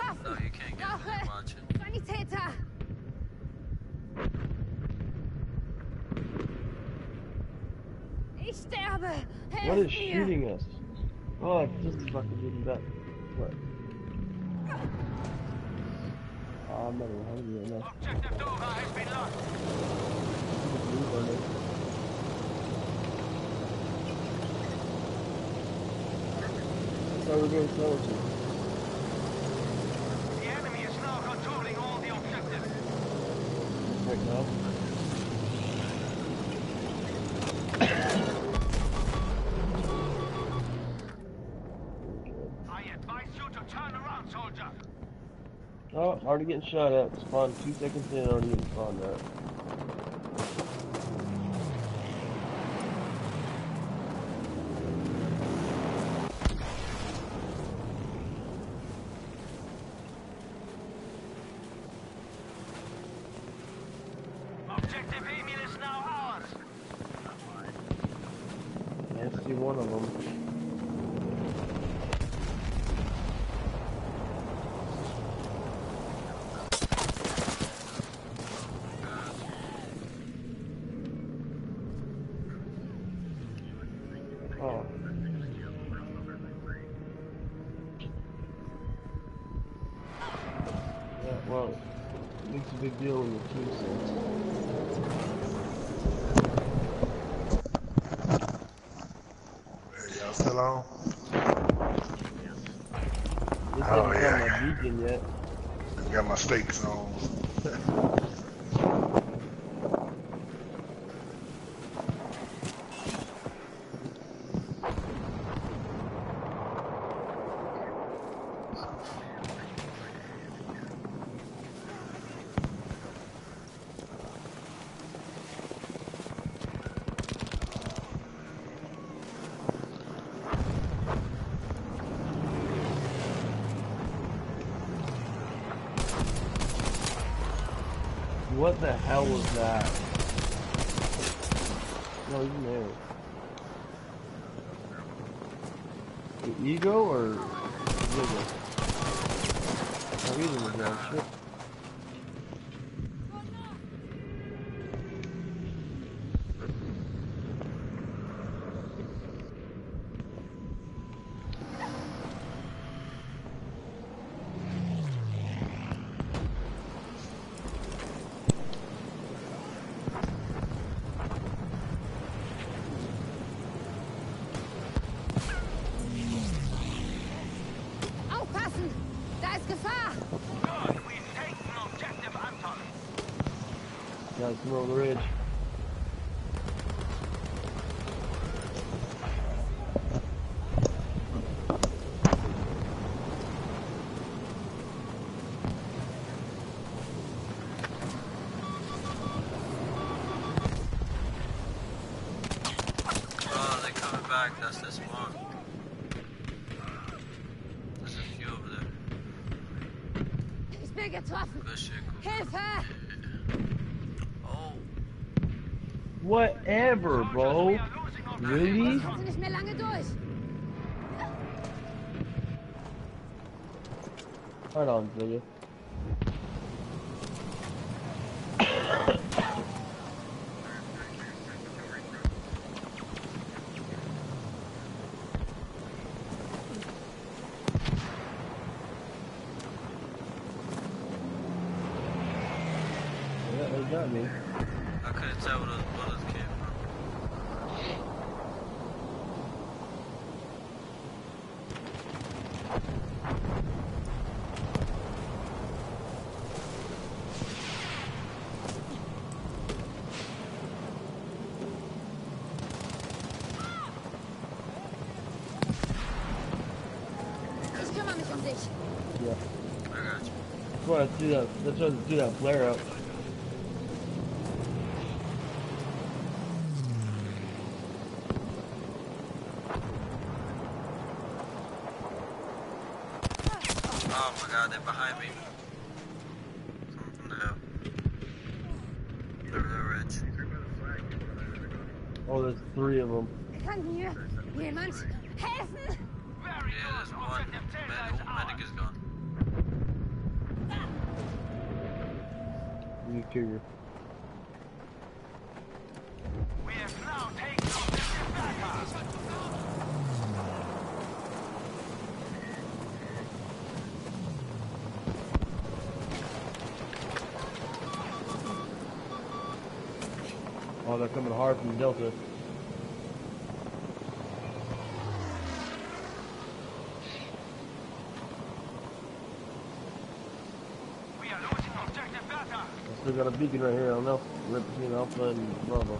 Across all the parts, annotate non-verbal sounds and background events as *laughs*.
No, you can't get Brauche me watching. Sanitäter! Ich sterbe! Helf What is mir! shooting us? Oh, it's just fucking getting back. What? Oh, I'm not even hungry right now. Objective Dora has been lost. Just move on it. That's how we're going to Oh, already getting shot at. Spawn two seconds in, already getting spawned at. Objective Emil is now ours. Can't see one of them. Oh. Yeah, well, it makes a big deal when your team sings. Y'all still on? This Oh, hasn't yeah. got my beacon yet. Got my steaks on. What the hell was that? No, in there. The ego or Zigga? Oh, he's in the ground. Shit. Aufpassen! Da ist Gefahr! Good, we've taken objective Anton. Over the ridge. Ever, bro. Really? Hold on, Julia. trying to do that. They're trying to do that flare up. Oh my god, they're behind me. No. They're the ridge. Oh, there's three of them. Ich kann hier helfen. superior. Oh, they're coming hard from Delta. got a beacon right here on Alpha, Libertine Alpha and Bravo.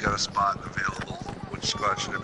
got a spot available, which squad should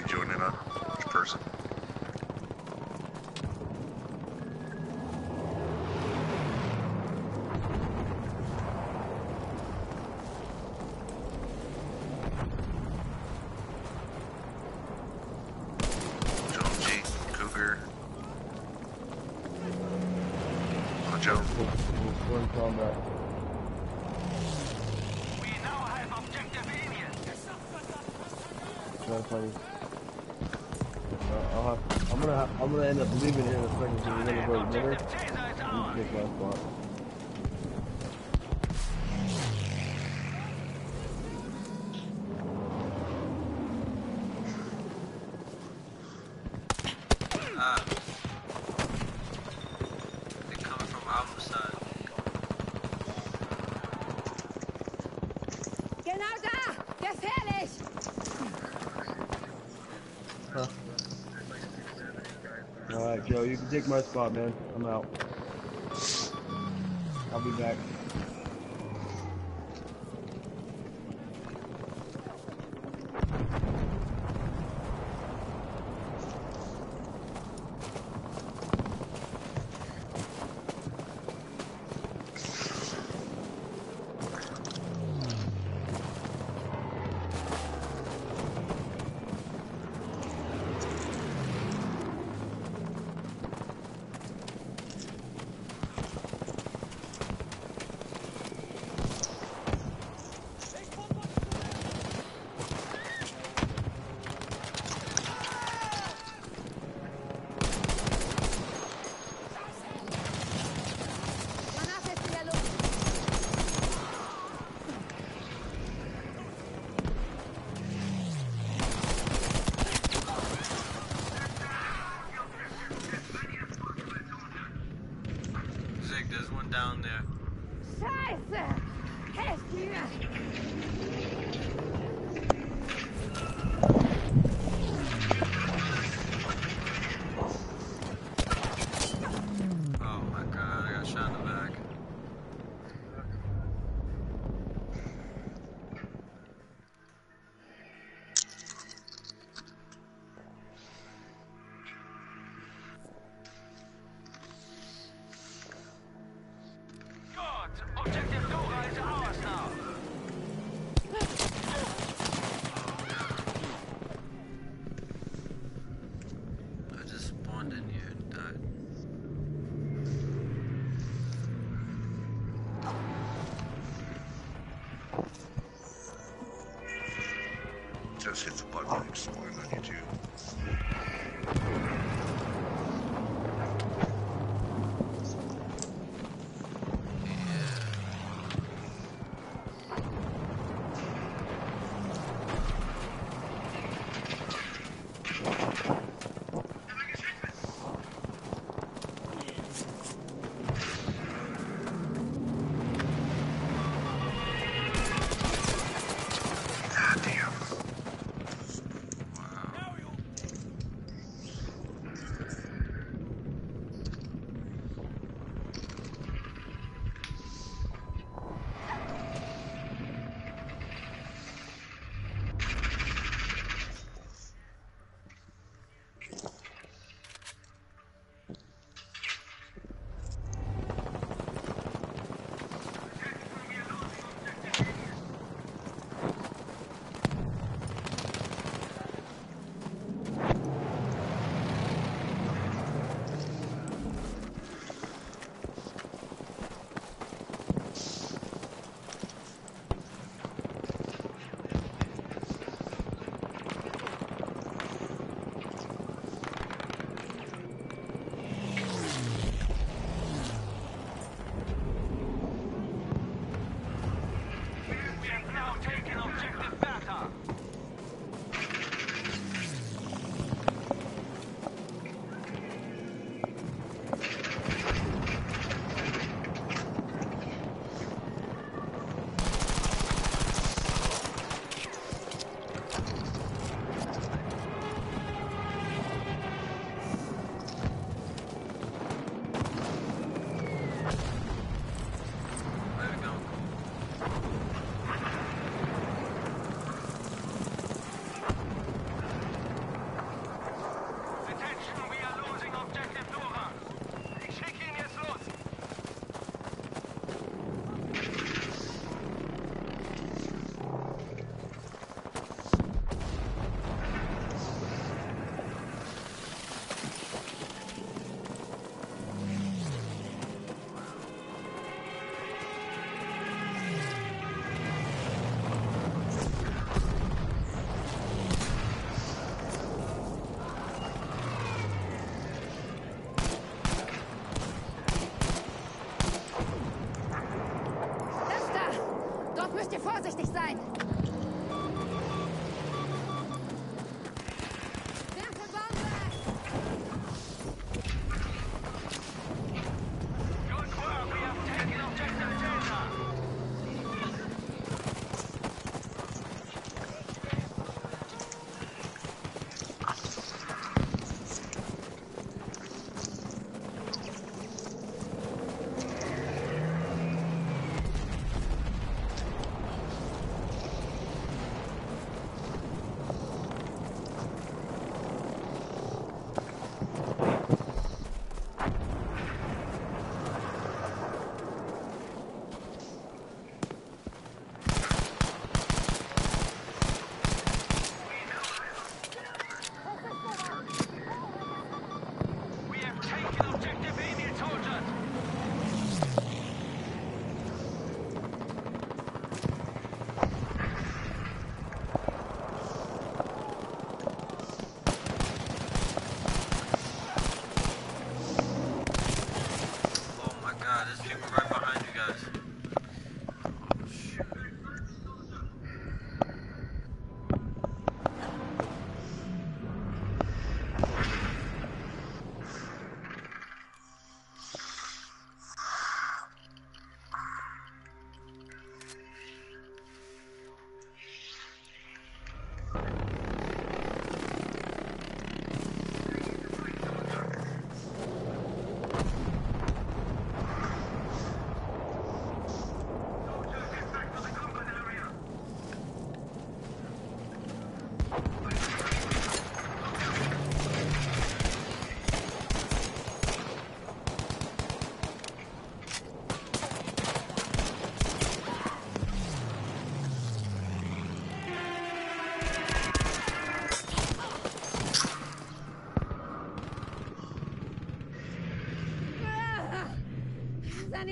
You can take my spot, man. I'm out. I'll be back.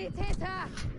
Sanitäter!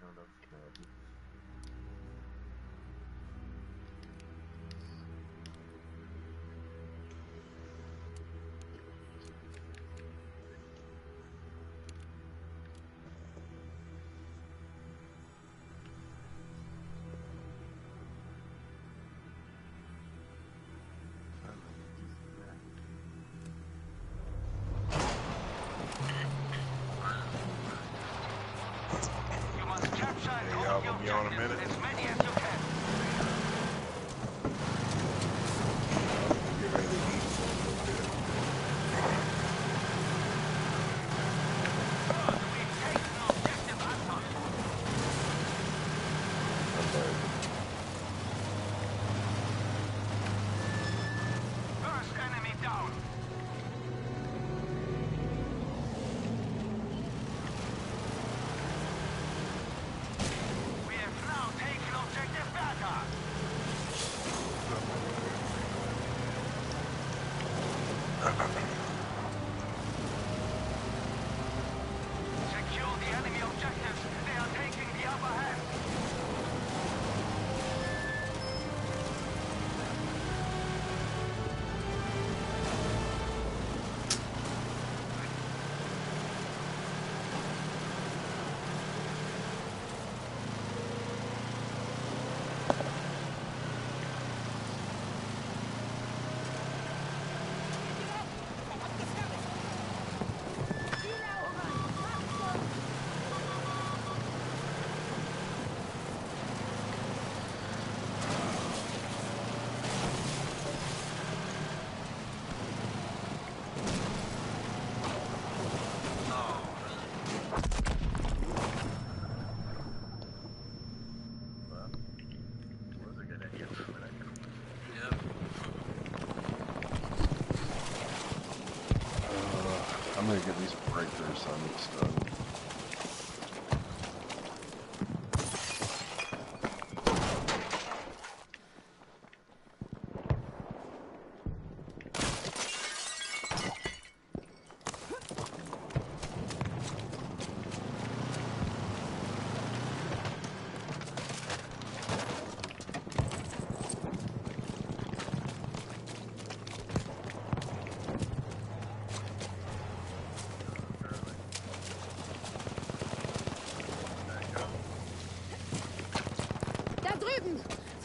not uh, on a minute.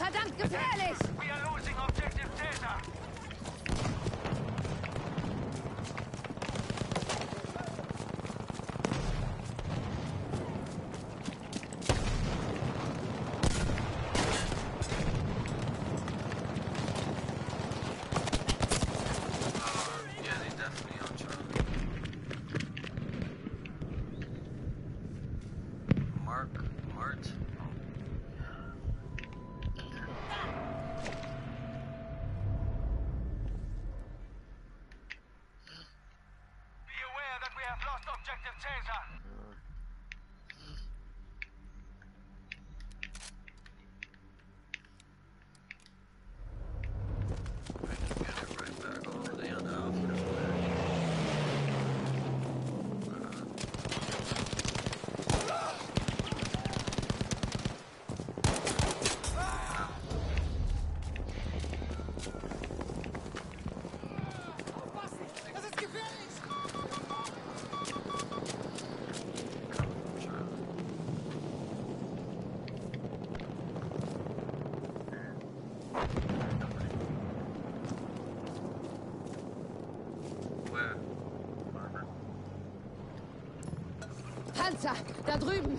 Verdammt gefährlich! Losing objective Delta! Panzer! Da drüben!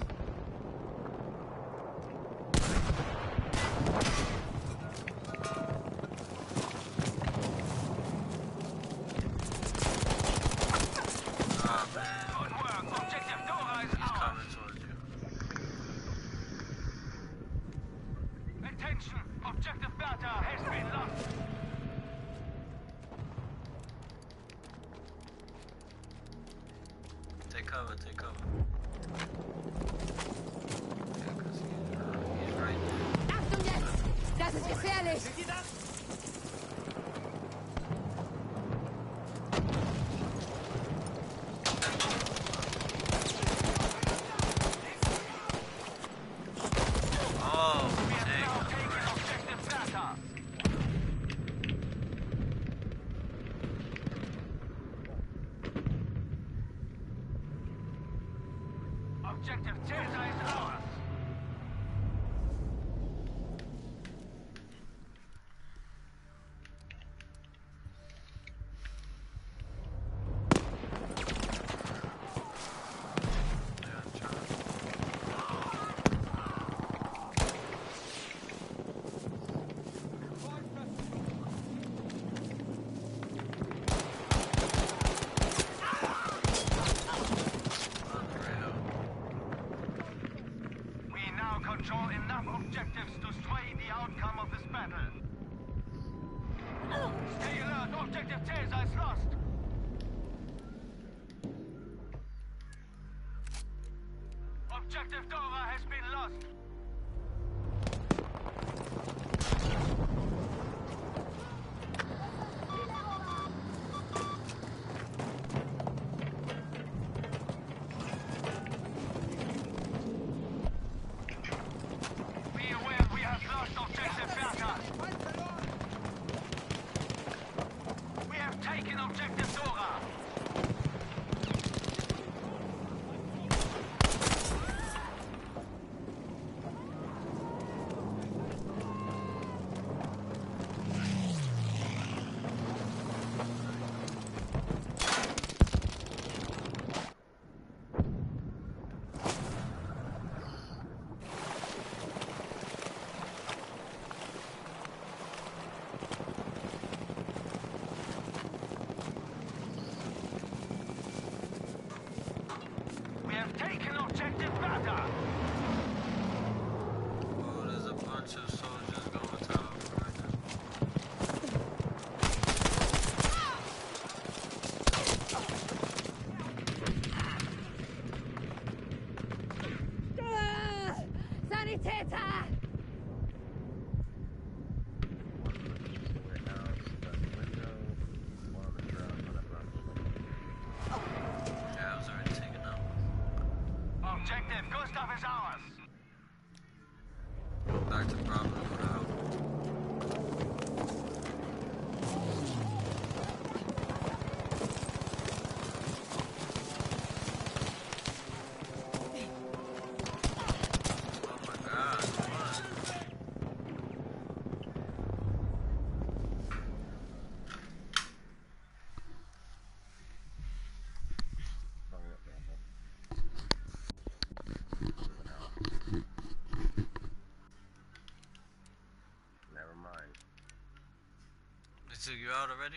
Took you out already?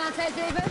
Geplant, Feldwebel?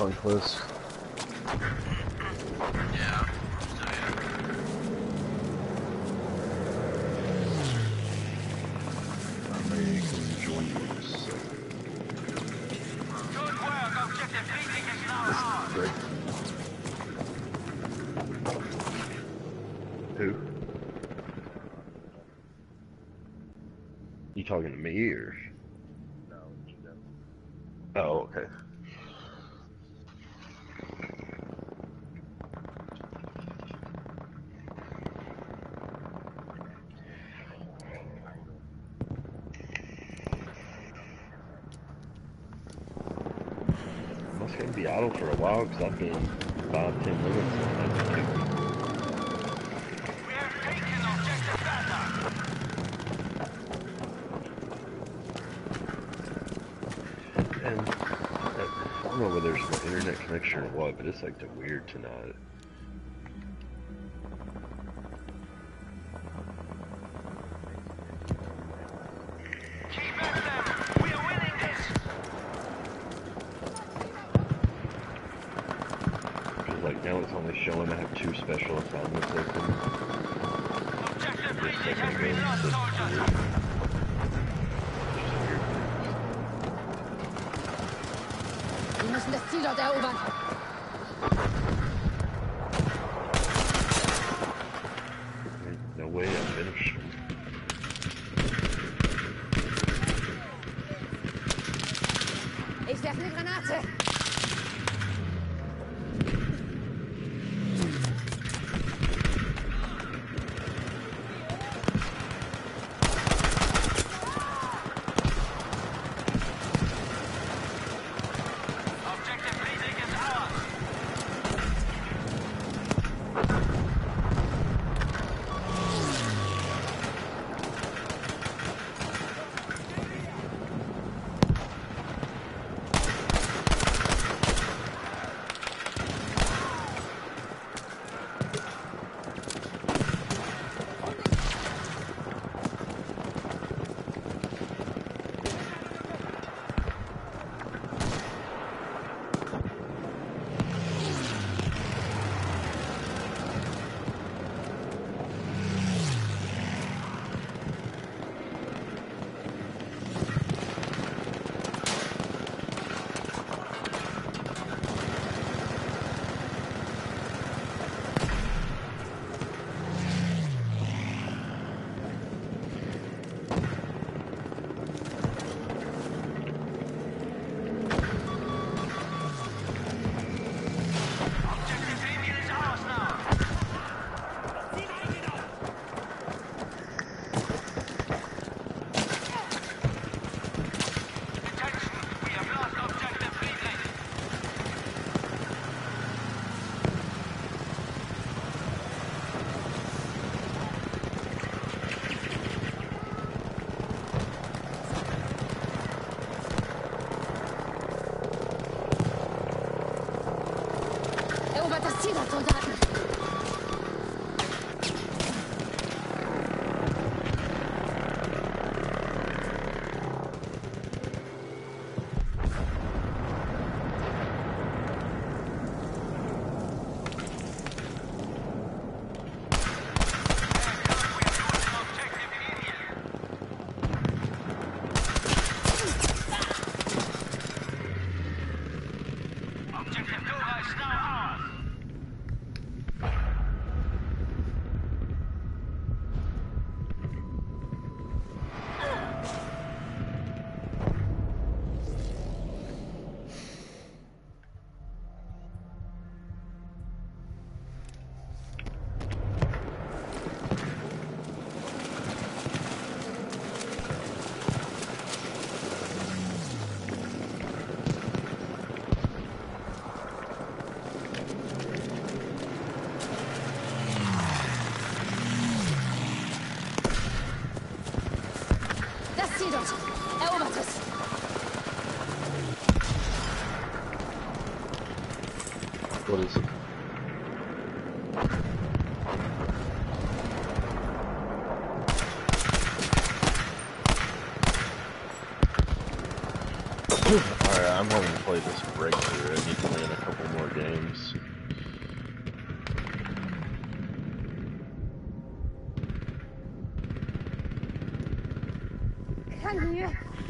conquest. should be idle for a while because I've been five, ten minutes. Uh, I don't know whether there's no internet connection or what, but it's like the weird tonight. play this breakthrough. I need to win a couple more games.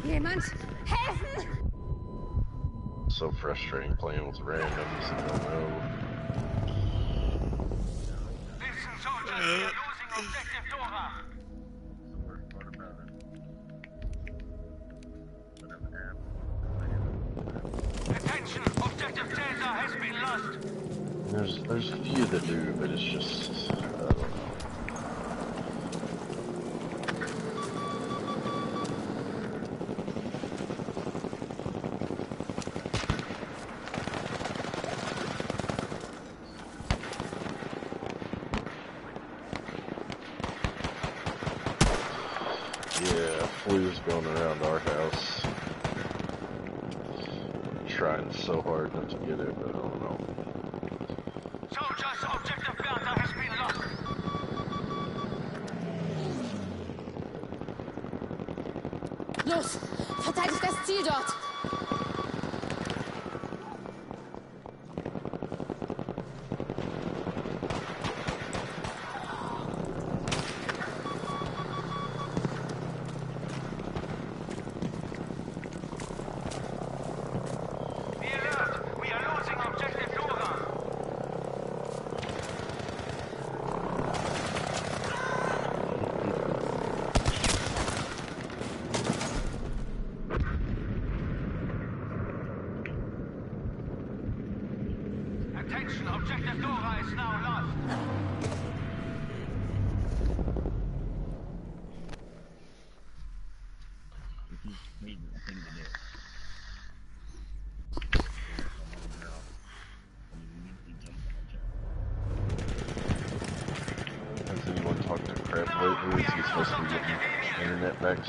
Jemand helfen? So frustrating playing with randoms. I don't know. Listen, soldiers,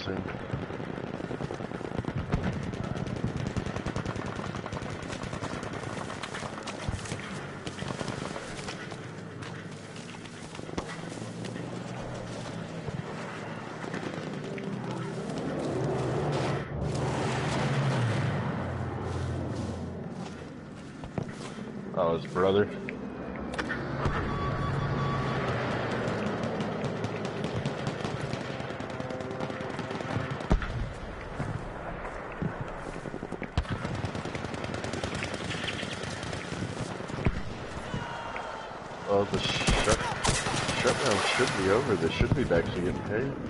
soon. Oh, his brother. over that should be back to getting paid.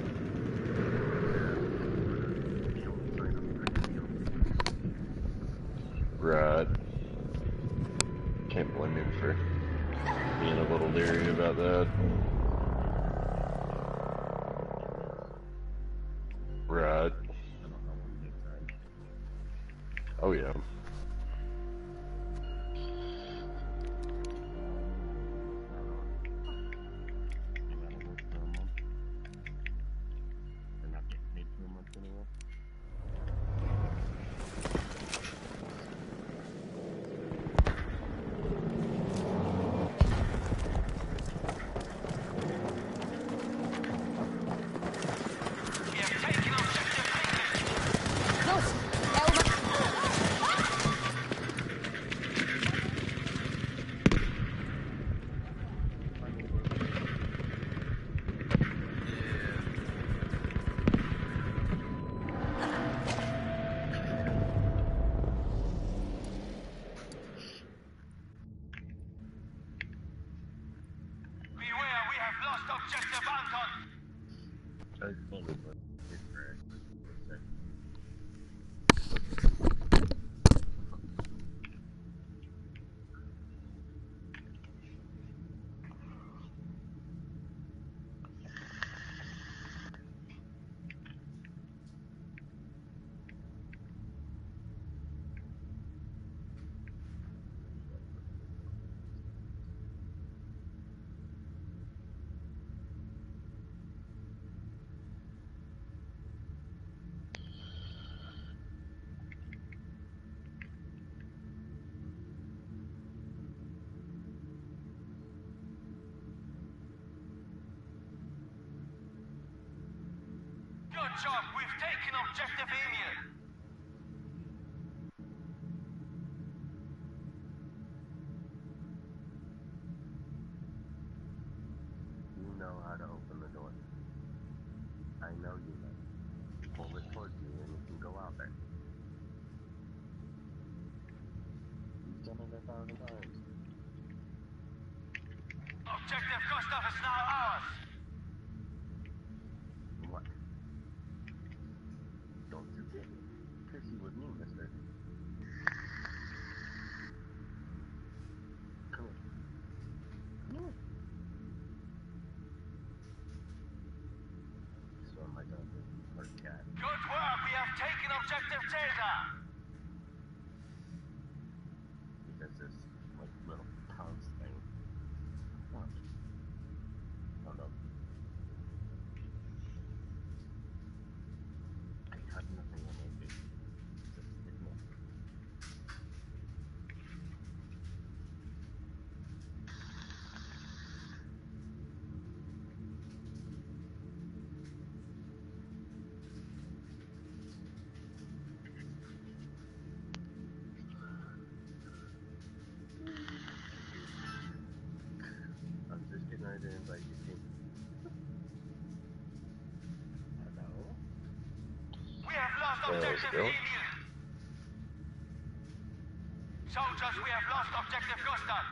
Job. We've taken objective Amiens. Soldiers, we have lost objective Gustav.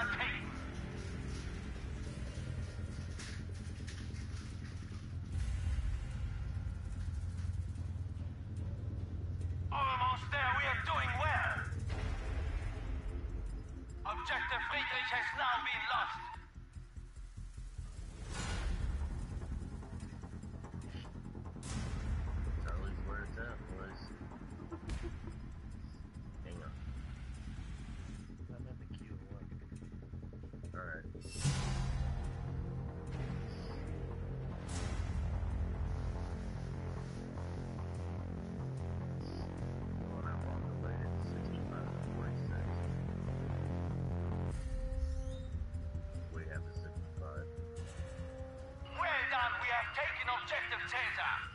John have taken objective Teta.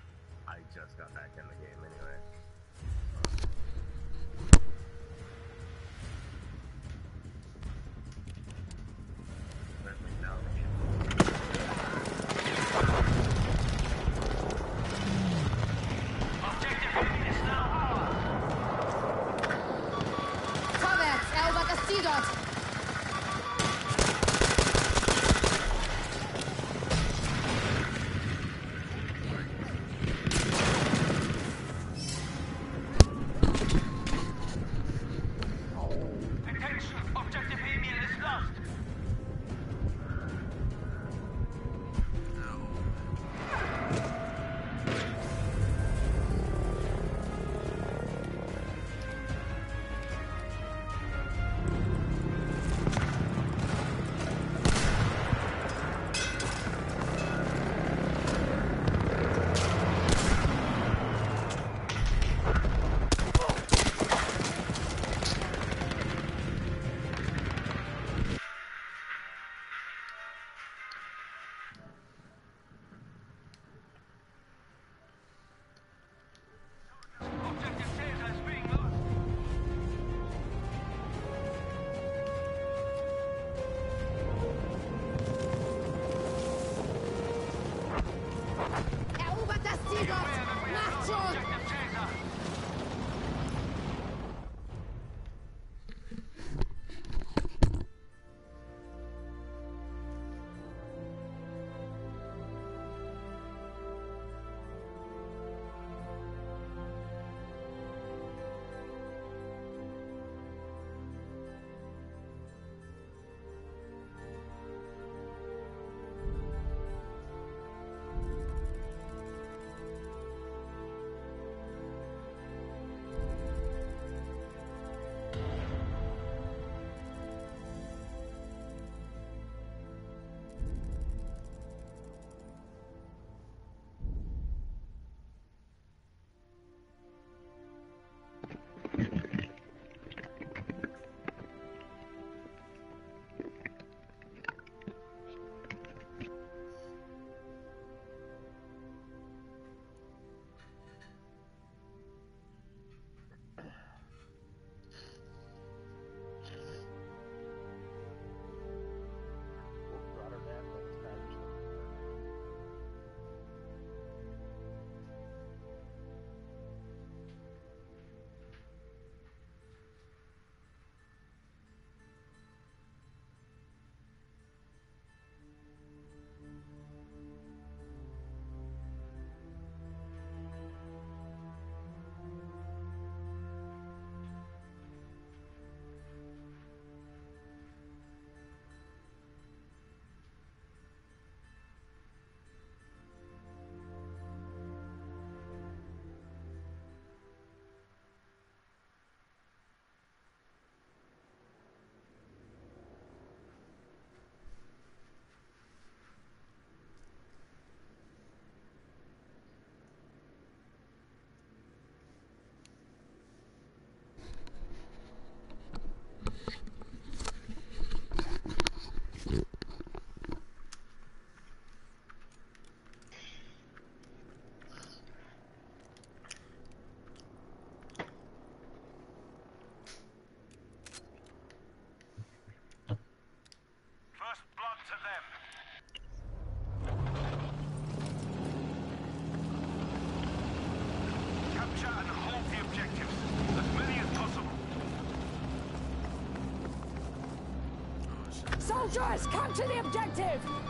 Soldiers, come to the objective!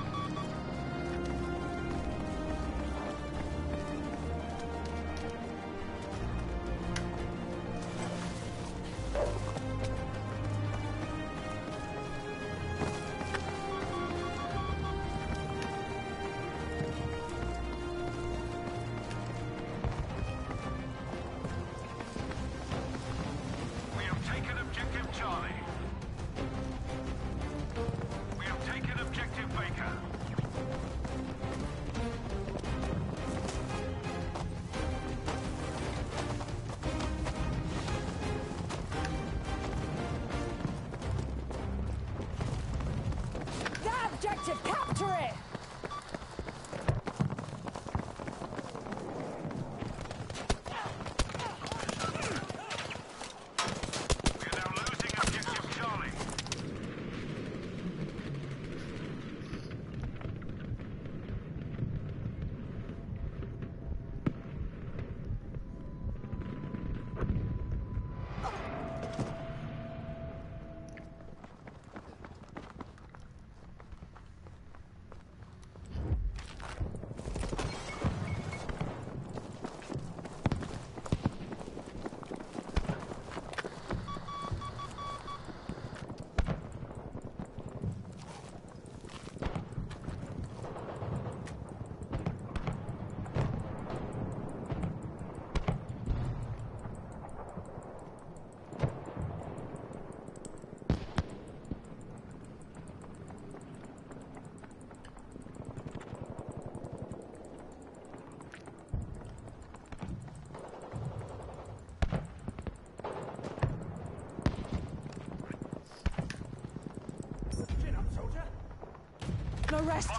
arrest.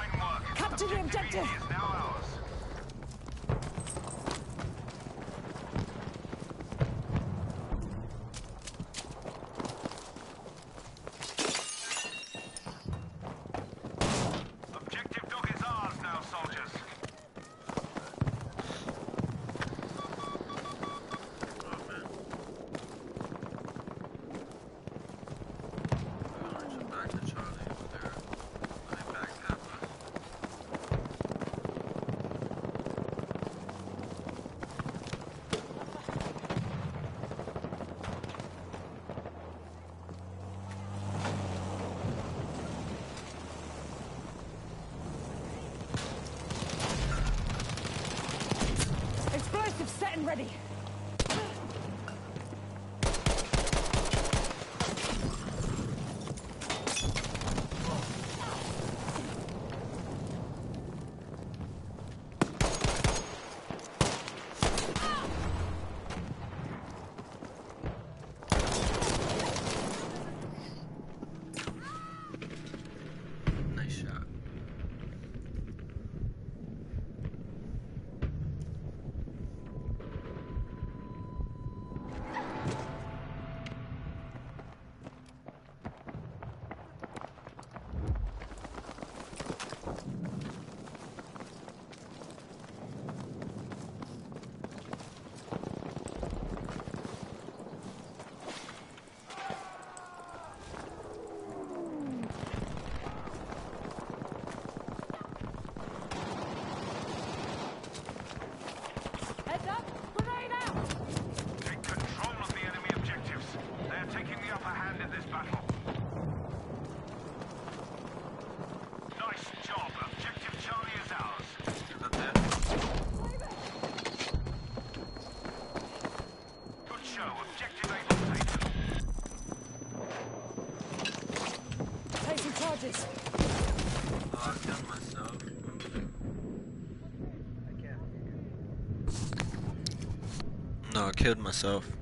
Capture the objective. I killed myself.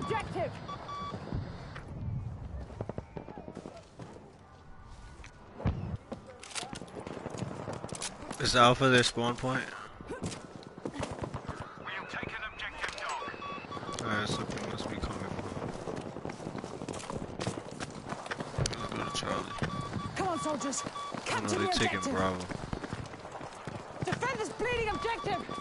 objective! Is Alpha their spawn point? Something must be coming Come on, soldiers! Capture they're the taking Bravo. Defend this bleeding objective!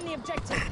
The objective.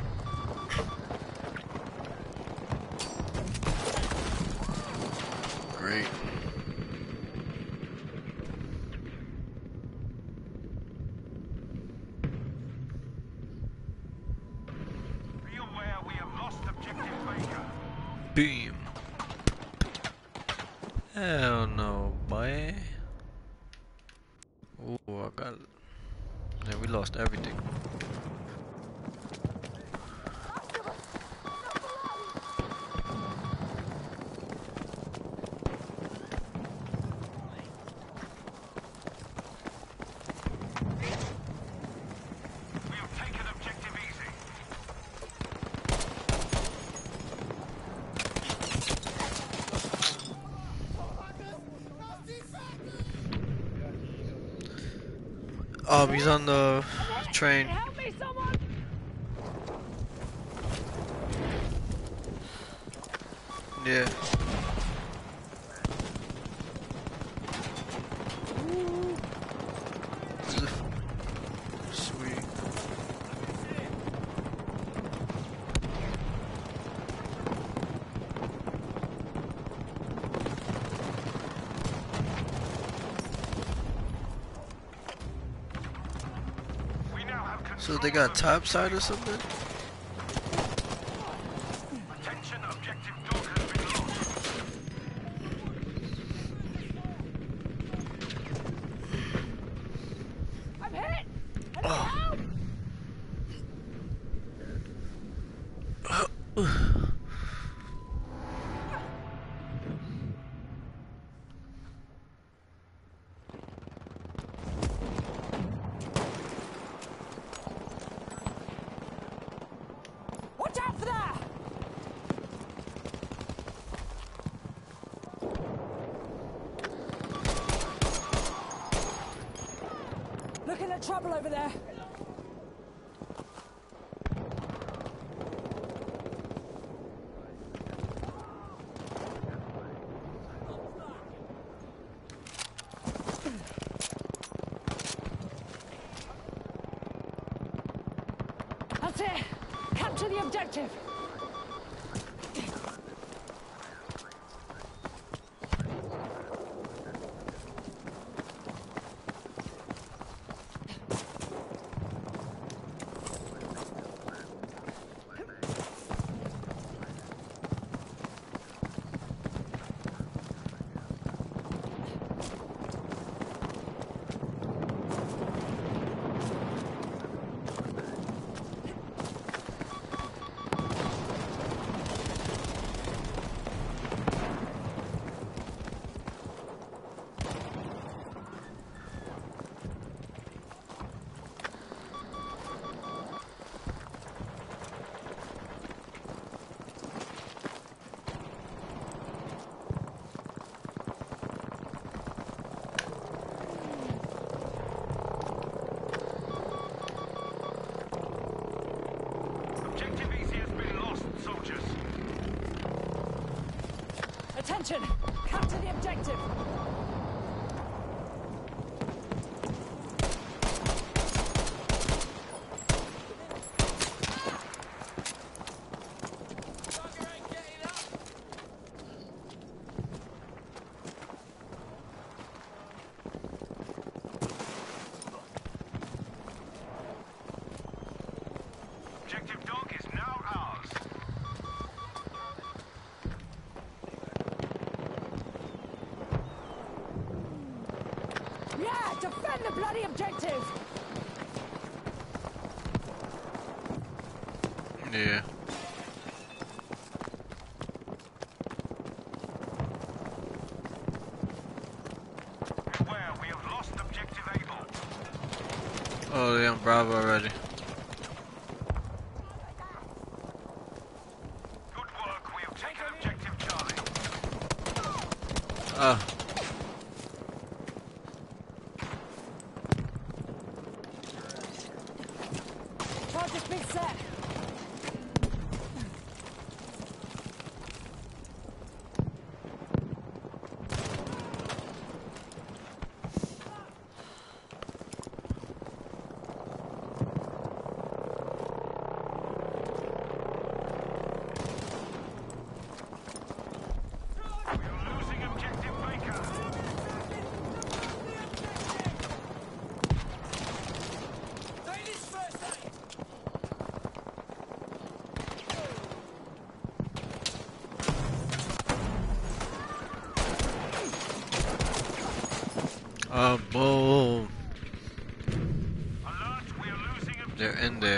Um, he's on the train. They got top side or something? Bravo already. Good work, we have taken objective Charlie. Oh. Charges been set. We are losing objective Baker. Ladies first aid. Oh, boom. Alert, we are losing objective. They're in there. Uh,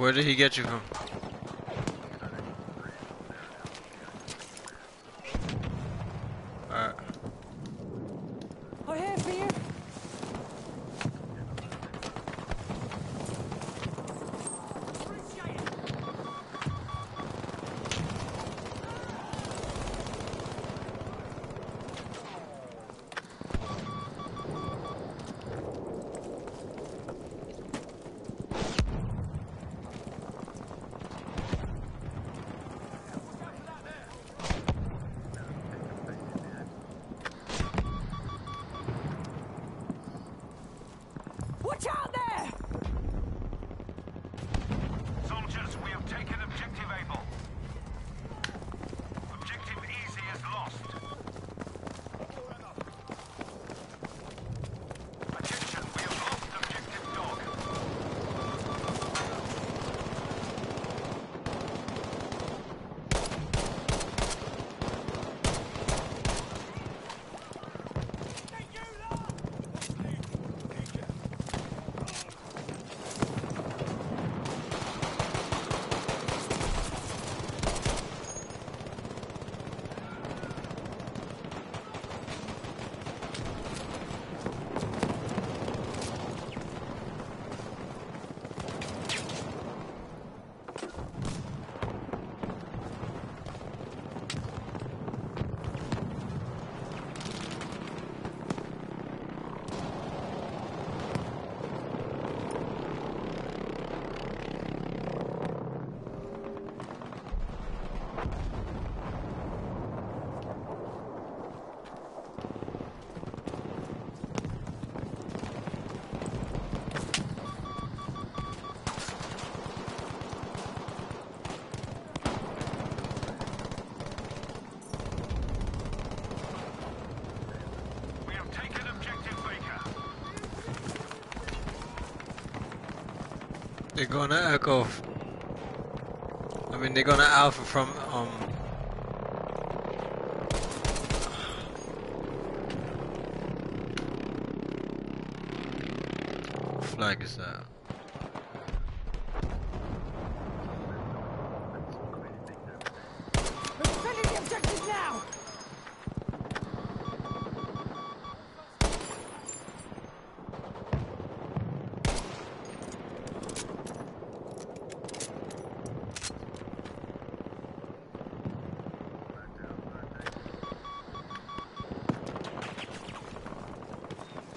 Where did he get you from? Gonna echo. I mean, they're gonna alpha from um. Flag is that? We're defending the objective now!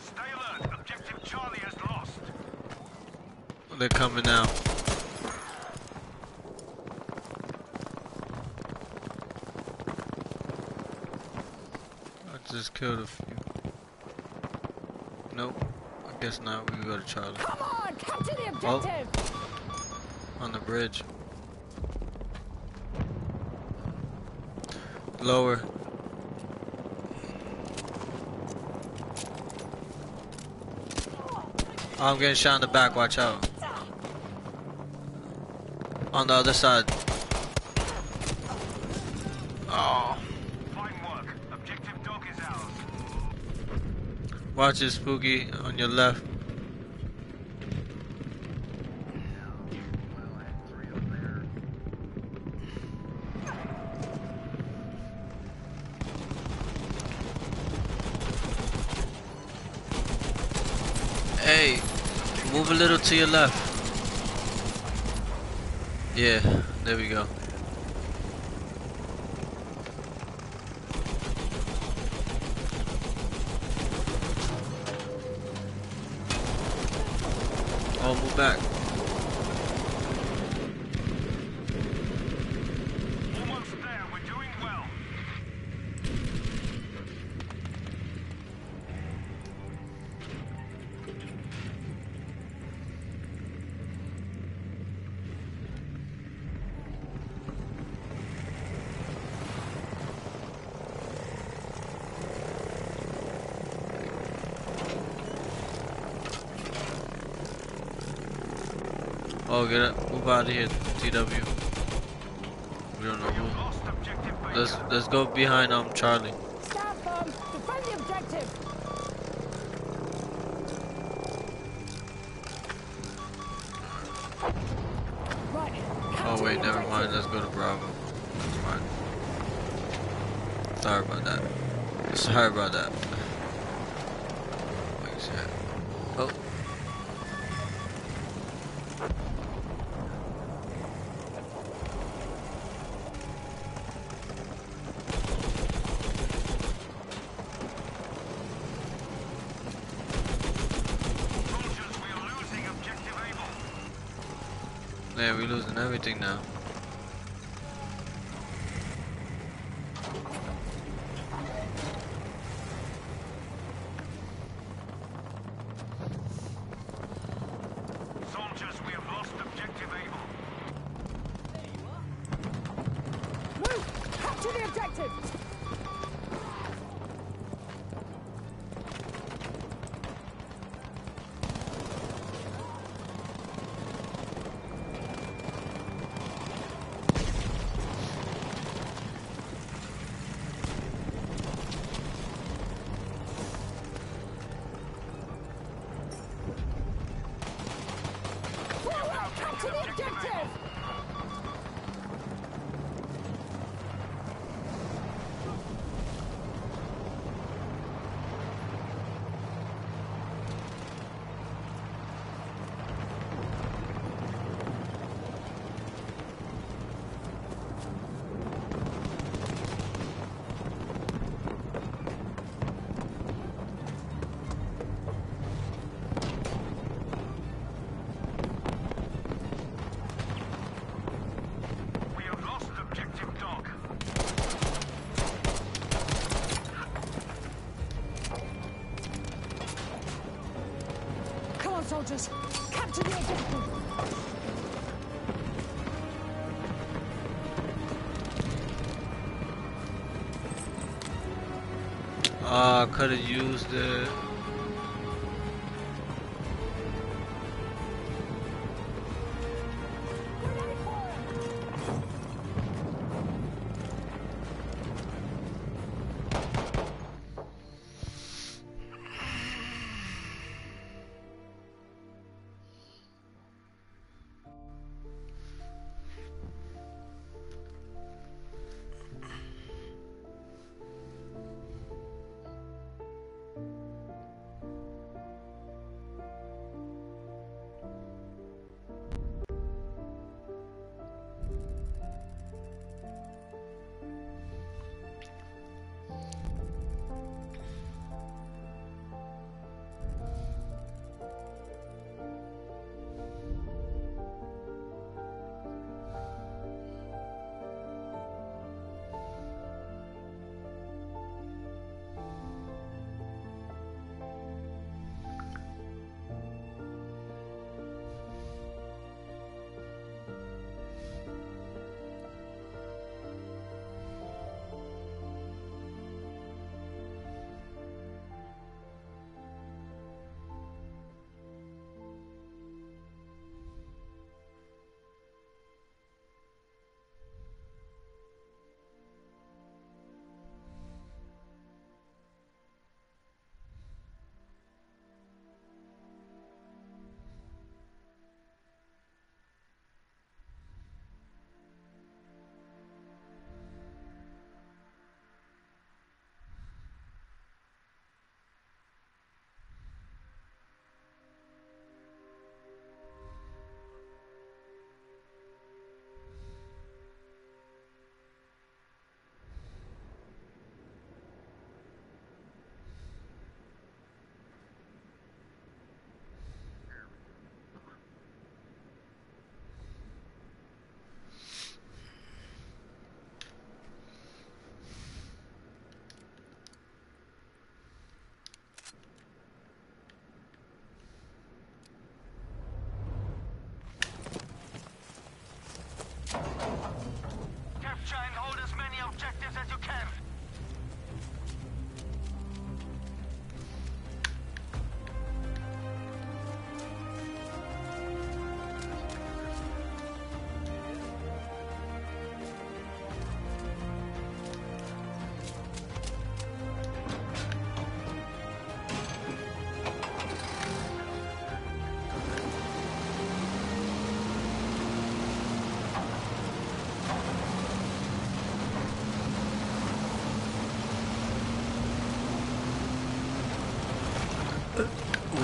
Stay alert. Objective Charlie is lost. They're coming now. I just killed a few. Nope. I guess not. We got a Charlie. Come on, capture the Oh. objective! On the bridge. Lower. Oh, I'm getting shot in the back, watch out. On the other side. Oh. Fine work. Objective Dog is ours. Watch it, Spooky, on your left. Hey, move a little to your left. Yeah, there we go. Oh, get up. Move out of here, TW. We don't know who. Let's let's go behind um Charlie. Everything now. Could have used it.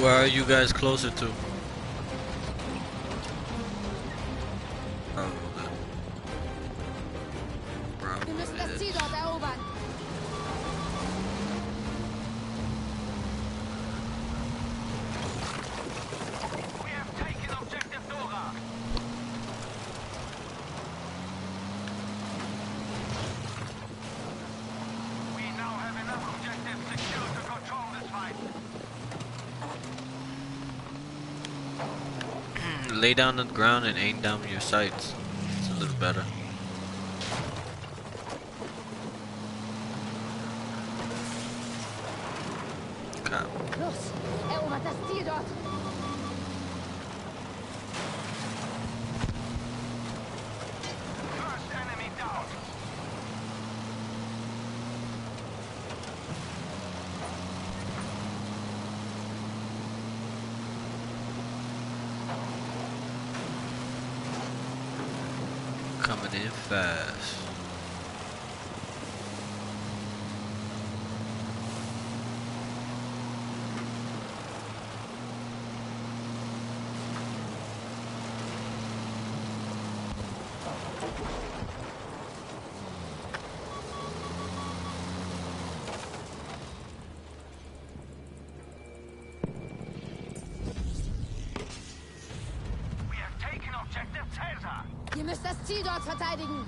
Where are you guys closer to? Lay down on the ground and aim down your sights. It's a little better. Okay. Los, erobert das Ziel dort. First enemy down. Coming in fast. We have taken objective Caesar. Ihr müsst das Ziel dort verteidigen.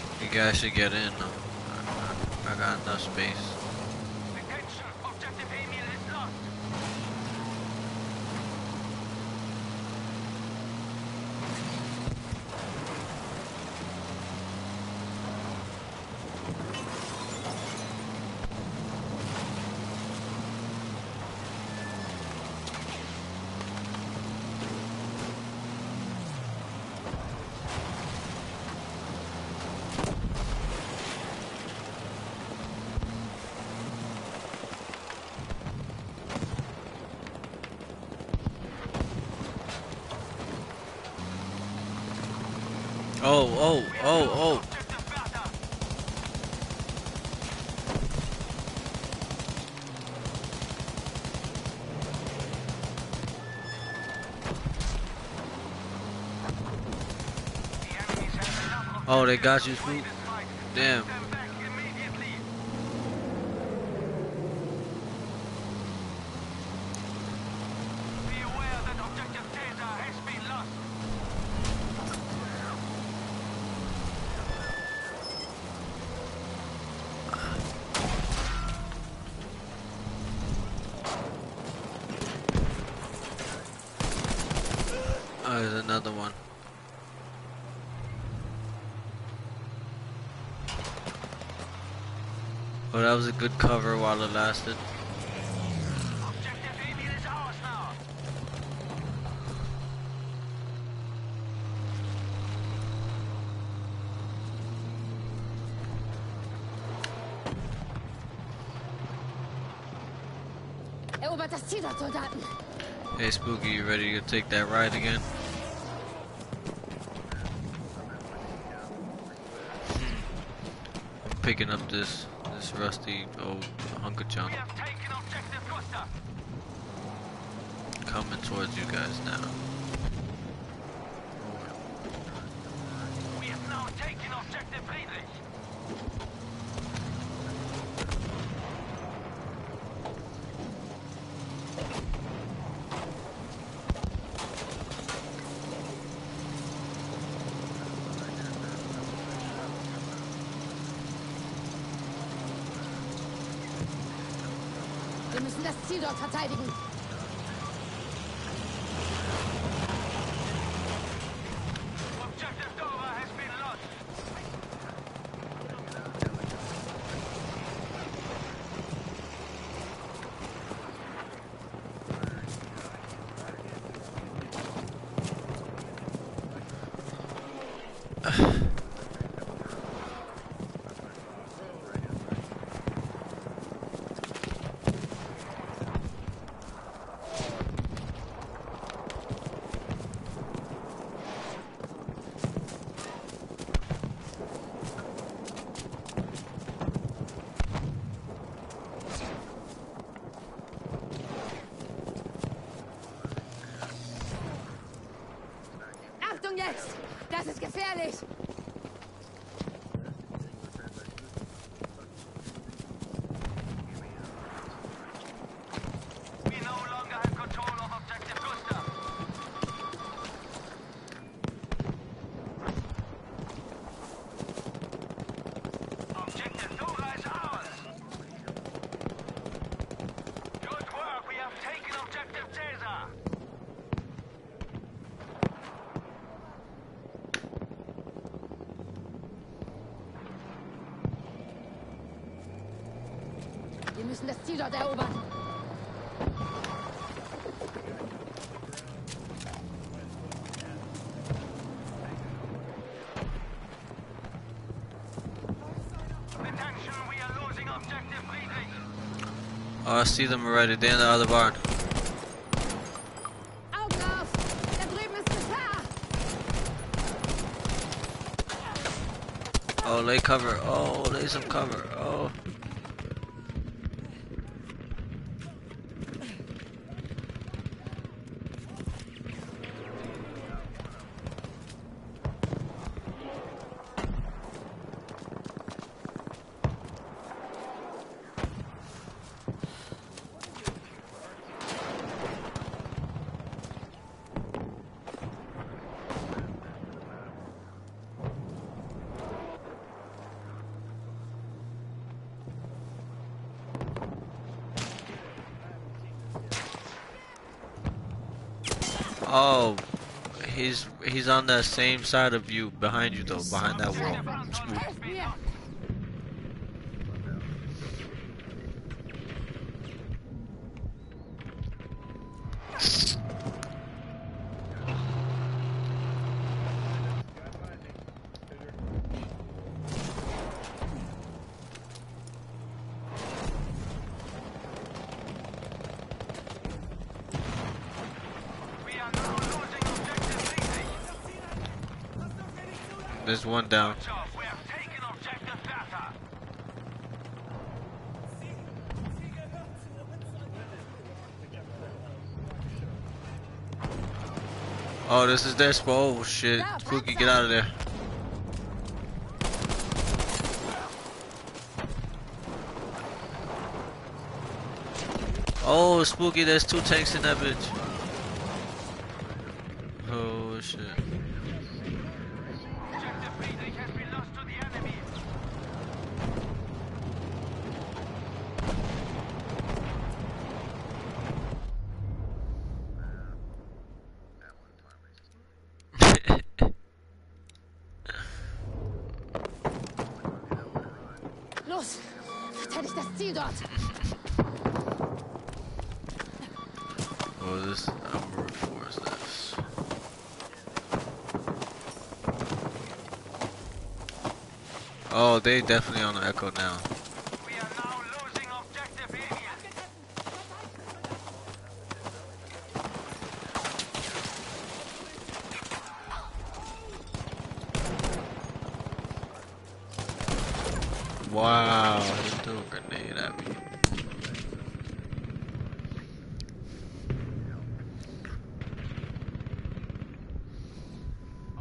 You guys should get in. though. I, I got enough space. Attention, objective Emil is lost. Oh, oh, oh, oh. They got you, fight. Damn. Them back immediately. Be aware that objective Caesar has been lost. Oh, there's another one. Well, that was a good cover while it lasted. Hey, Spooky, you ready to take that ride again? Hmm. I'm picking up this rusty old hunk of junk We have taken objective Gustav. coming towards you guys now. Objective Friedrich. Oh, I see them already. They're in the other barn. Augen auf! Da drüben ist Gefahr! Oh, lay cover. Oh, lay some cover. Oh. Oh, he's on the same side of you, behind you though, behind that wall. Helft mir! We are now losing objective Friedrich. There's one down. Oh, this is their spot. Oh shit, Spooky, get out of there. Oh, Spooky, there's two tanks in that bitch. They definitely on the echo now. We are now losing objective area. Wow, he threw a grenade at me.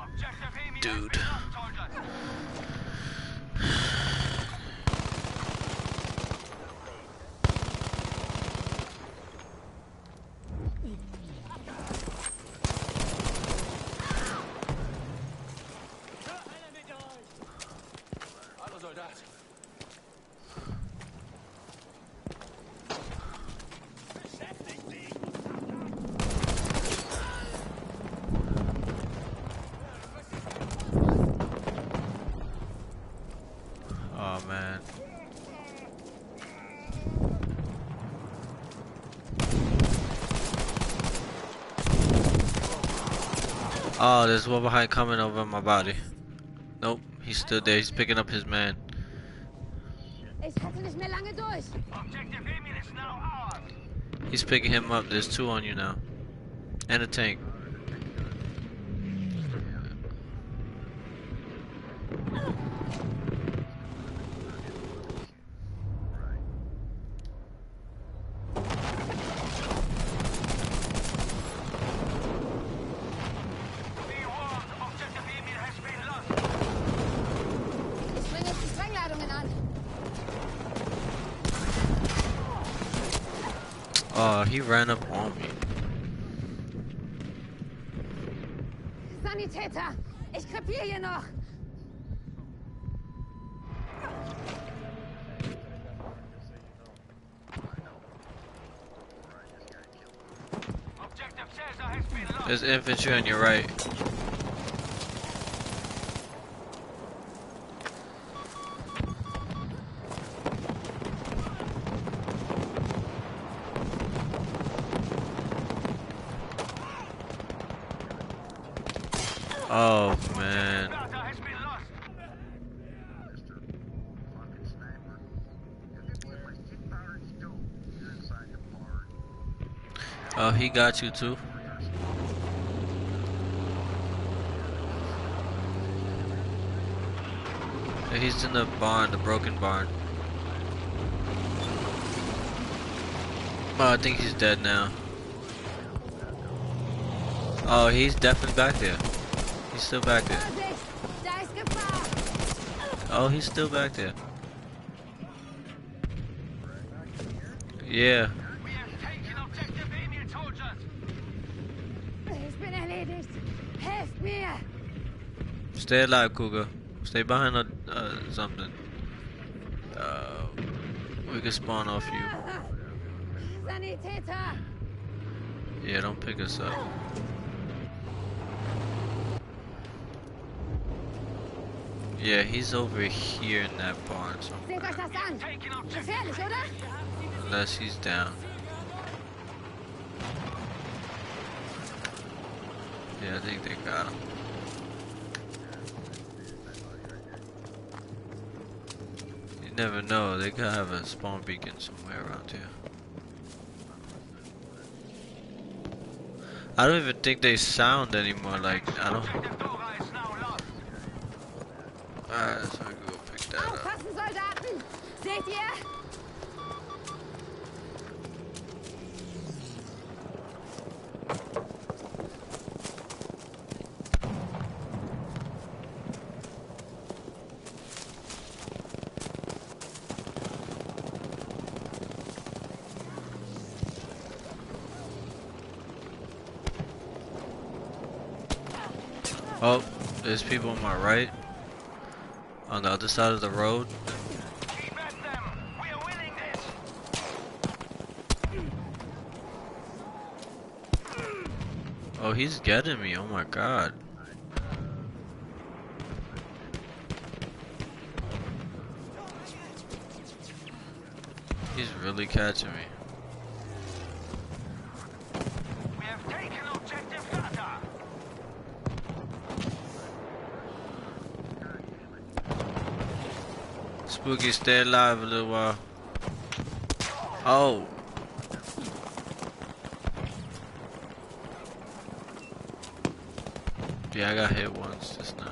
Objective Emil has Dude. been lost, soldiers. Hallo Soldat. Oh man. Oh, there's one behind coming over my body. Nope, he's still there. He's picking up his man. Ich halte nicht mehr lange durch! Objective Emil is now ours. He's picking him up. There's two on you now. And a tank. Be warned, objective Oh, he ran up on me. Sanitäter! Ich krepiere hier noch! Objective Caesar has been lost. There's infantry on your right. Oh man. Sparta has been lost. Mr. Fucking sniper. You can get my stick power still. You're inside the park. Oh, he got you too. He's in the barn, the broken barn. Oh, I think he's dead now. Oh, he's definitely back there. He's still back there. Oh, he's still back there. Yeah. Stay alive, Cougar. Stay behind uh, uh, something. Uh, spawn off you. Yeah, don't pick us up. Yeah, he's over here in that barn somewhere. Unless he's down. Yeah, I think they got him. You never know, they could have a spawn beacon somewhere around here. I don't even think they sound anymore, like, I don't... Objective Dora is now lost. Alright, so I go pick that up. Aufpassen, Soldaten! Seht ihr? Oh, there's people on my right. On the other side of the road. Oh, he's getting me. Oh my god. He's really catching me. We have taken objective Gata. Spooky, stay alive a little while. Oh. Yeah, I got hit once just now.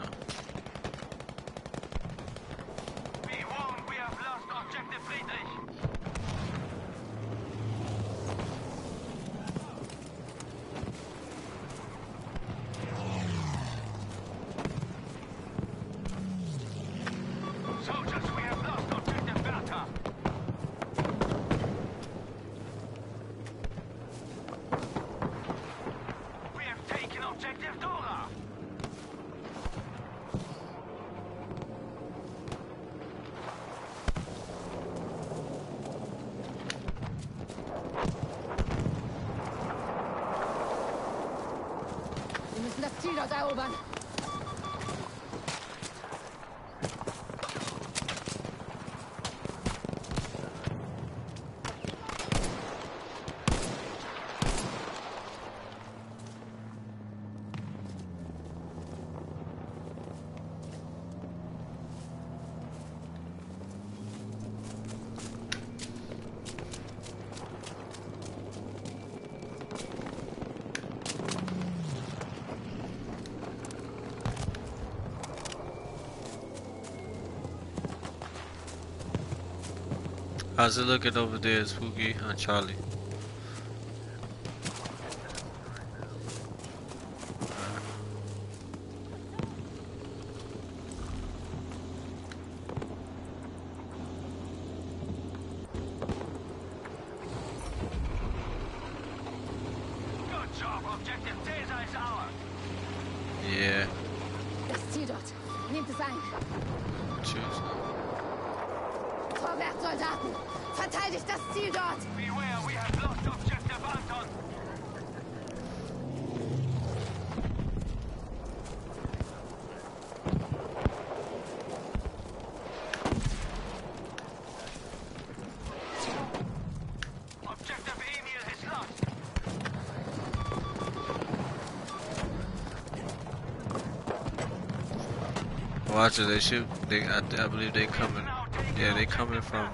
Be warned, we have lost objective Friedrich. Soldiers, we have lost objective Bertha. We have taken objective Dora. Wir müssen das Ziel dort erobern. How's it looking over there, Spooky, and Charlie? It. They shoot. They. I, I believe they coming. Yeah, they coming from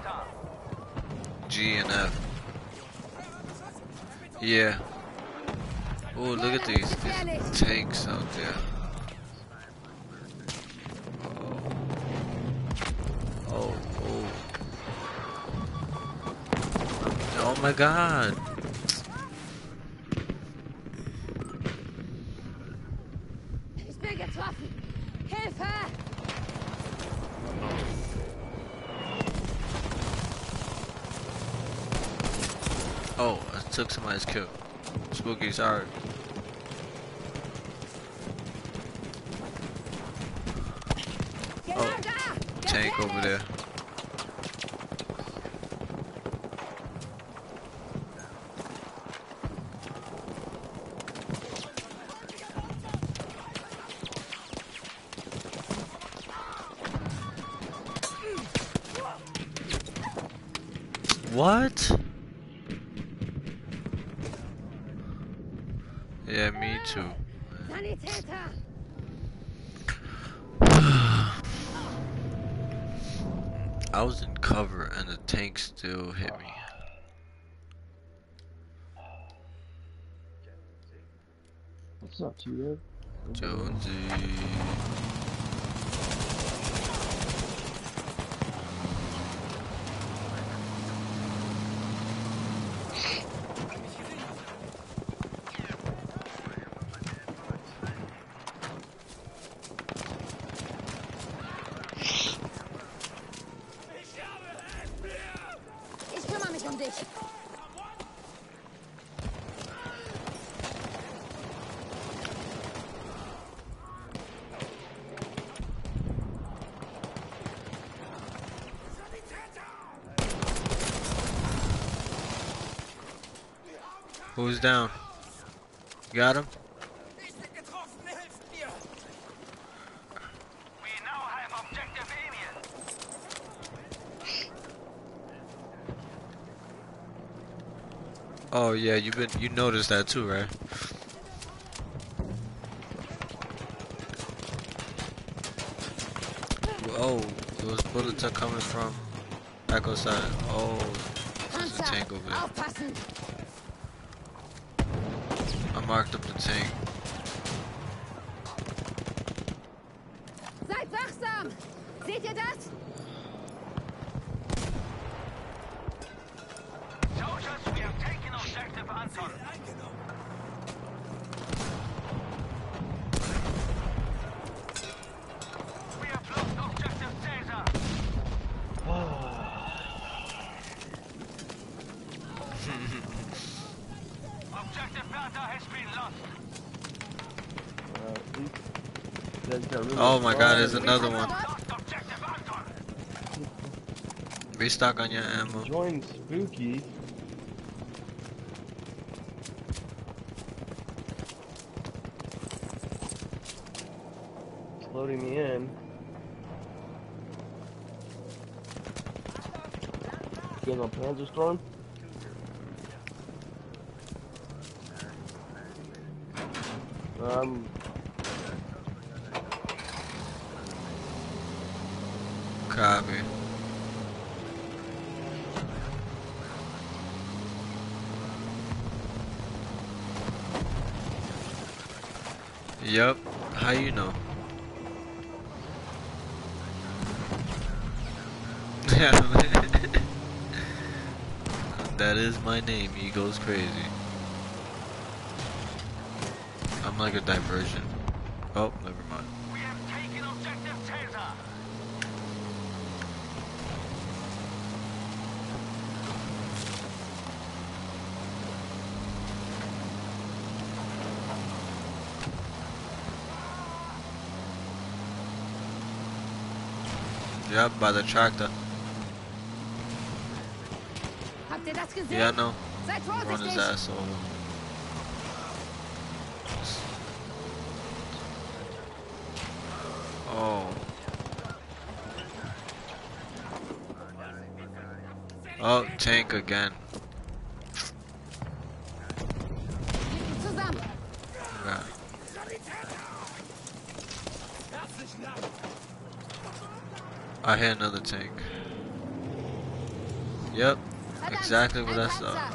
G and F. Yeah. Oh, look at these, these tanks out there. Oh, oh. Oh, oh my god. Ich bin getroffen! Hilfe! Oh, I took somebody's kill. Spooky, sorry. Not too bad. Jonesy. Ich kümmere mich um dich! Who's down? Got him? Oh yeah, you've been you noticed that too, right? Oh, those bullets are coming from Echo side. Oh, there's a tank over there. Aufpassen! I marked up the tank. Seid wachsam! Seht ihr das? Soldiers, we have taken objective Anton. We have lost objective Caesar. objective Bertha has been lost. Uh, these guys got really Oh my god, there's another one. Lost objective Restock on your ammo. Join Spooky. It's loading me in. You guys on Panzerstorm? Um, Copy. Yup. How you know? *laughs* that is my name. He goes crazy. I'm like a diversion. Oh, never mind. Yep, by the tractor. Yeah. Seid Run his ass over. Oh. Oh, tank again. Another tank. Yep, exactly what I saw.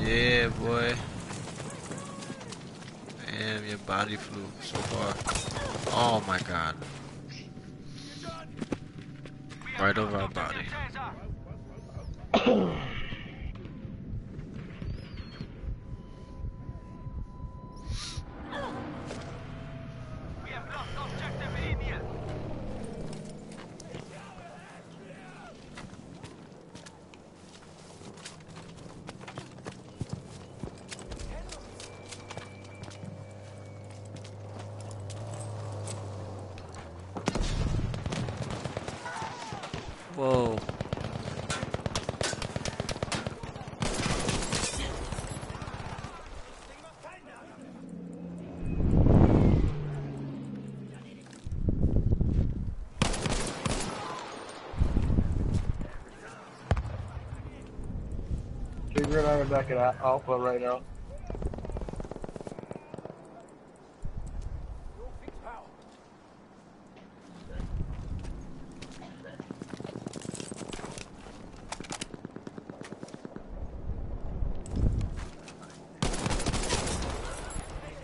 Yeah, boy. Damn, your body flew so far. Oh my god. Right over our body. We have lost objective Emilia. Whoa. Trigger and I are back at Alpha right now.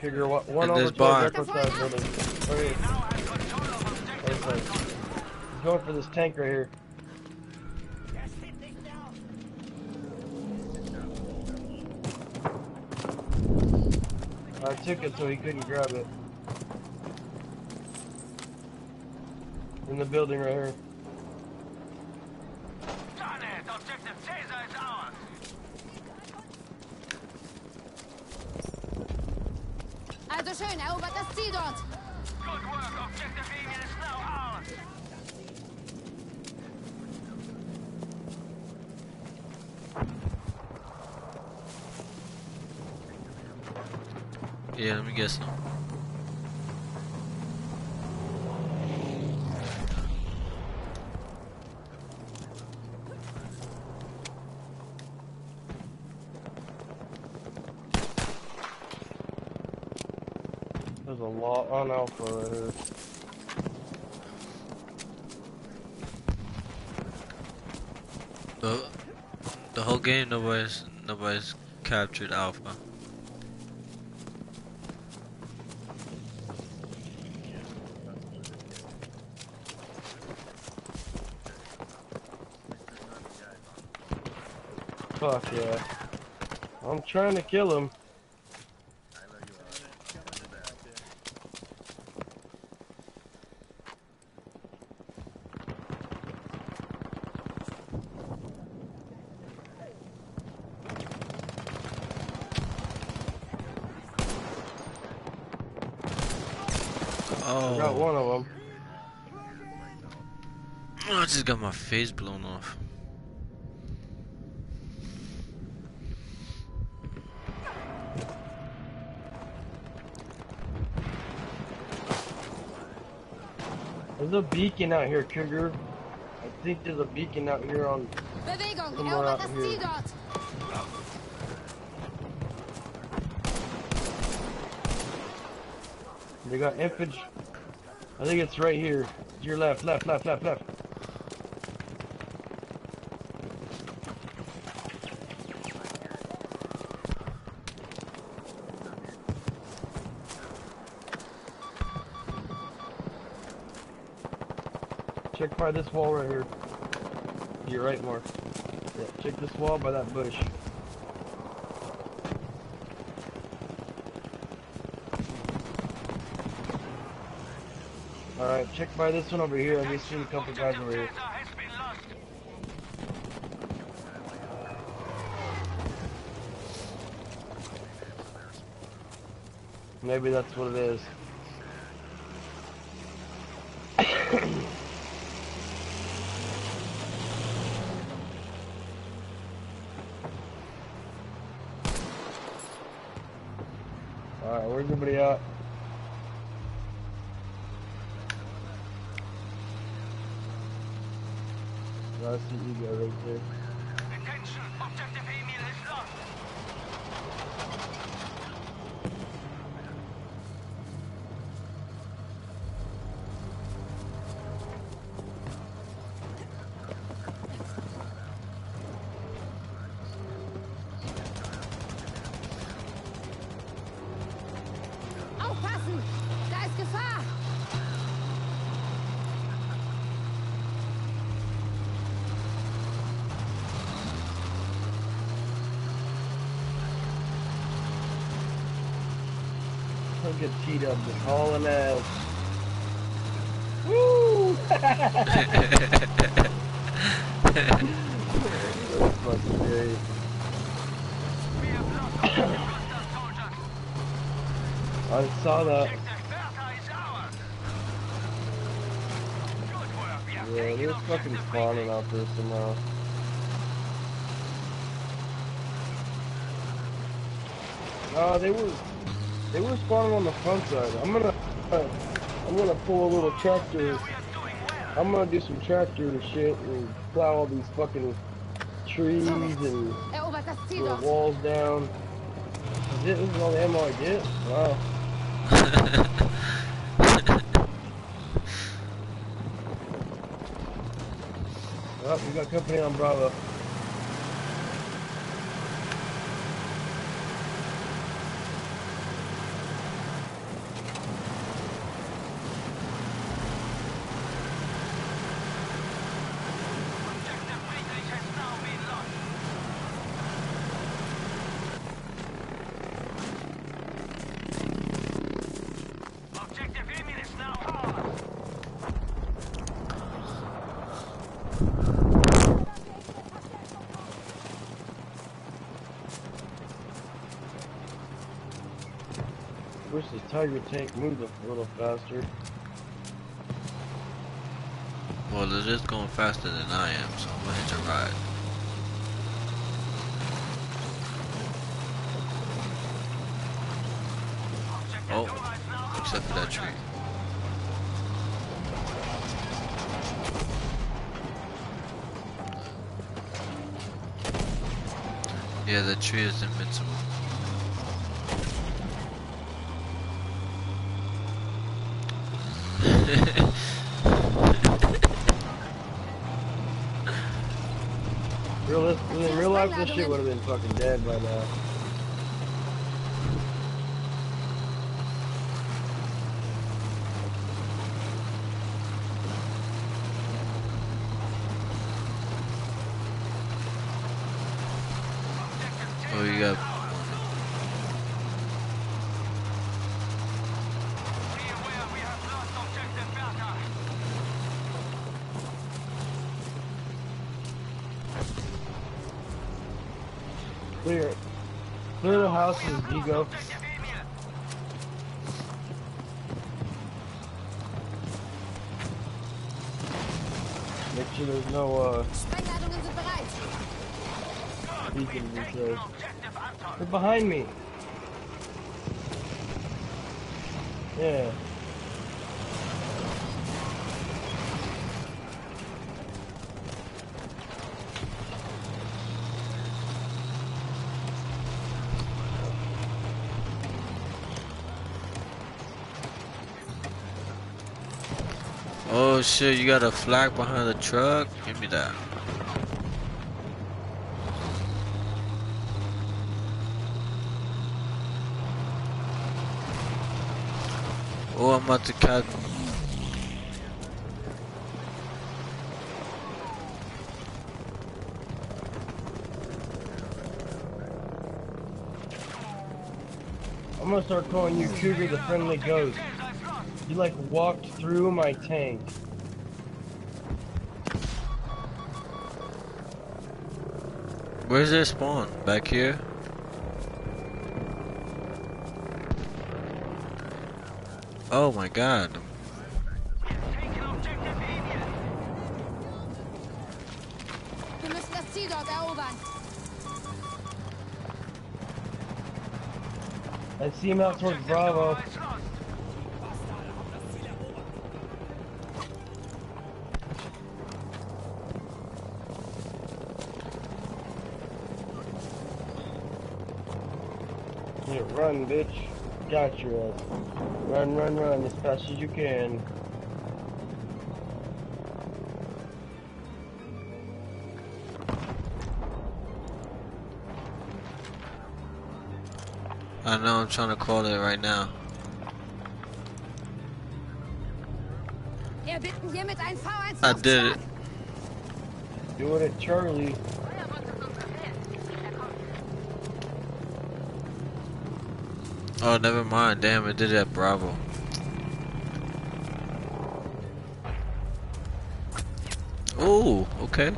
Trigger one, one over barn. the Greco side building. Right here. Now has control of objective Right side. He's going for this tank right here. I took it so he couldn't grab it. In the building right here. Done it. Objective Caesar is ours. Also schön, erobert das Ziel dort. Good work. Objective Emilia is now ours. Yeah, let me guess some. There's a lot on Alpha right here. The the whole game nobody's captured Alpha. Fuck yeah. I'm trying to kill him. I got Oh, one of them. I just got my face blown off. There's a beacon out here, Cougar. I think there's a beacon out here on. Bewegung, Guck mal erobert da, das hier. They got infantry. I think it's right here. To your left, left, left, left, left. by this wall right here. You're right, Mark. Yeah, check this wall by that bush. Alright, check by this one over here. I just seen a couple guys over here. Maybe that's what it is. Look at T-Dub hauling ass. Woo! *laughs* I saw that. Good Yeah, they're fucking spawning out there somehow. No, they were they were spawning on the front side. I'm gonna uh, I'm gonna pull a little tractor. We are doing well. I'm gonna do some tractor shit and plow all these fucking trees and Erobert das Ziel little dort! walls down. Is it- This is all the ammo I get? Wow. *laughs* Oh, we got company on Bravo. The Tiger tank moved a little faster. Well, it is going faster than I am, so I'm gonna hit your ride. Oh, except for that tree. Yeah, the tree is invincible. Shit would have been fucking dead by now. Oh, you got Be aware we have lost objective Bertha. Clear. Clear the houses, Ego. Objective Emil. Make sure there's no uh Sprengladungen sind bereit! beacons and Taken shit. objective Anton. They're behind me. Yeah. Oh shit, you got a flag behind the truck? Give me that. Oh, I'm about to cut. I'm gonna start calling you Cougar the Friendly Ghost. You like walked through my tank. Where's their spawn? Back here? Oh my god. I see him out towards Bravo. Bitch. Got your ass. Run, run, run as fast as you can. I know I'm trying to call it right now. Erbitten hiermit ein V1 I did it. Do it at Charlie. Oh, never mind. Damn, I did it at Bravo. Oh, okay.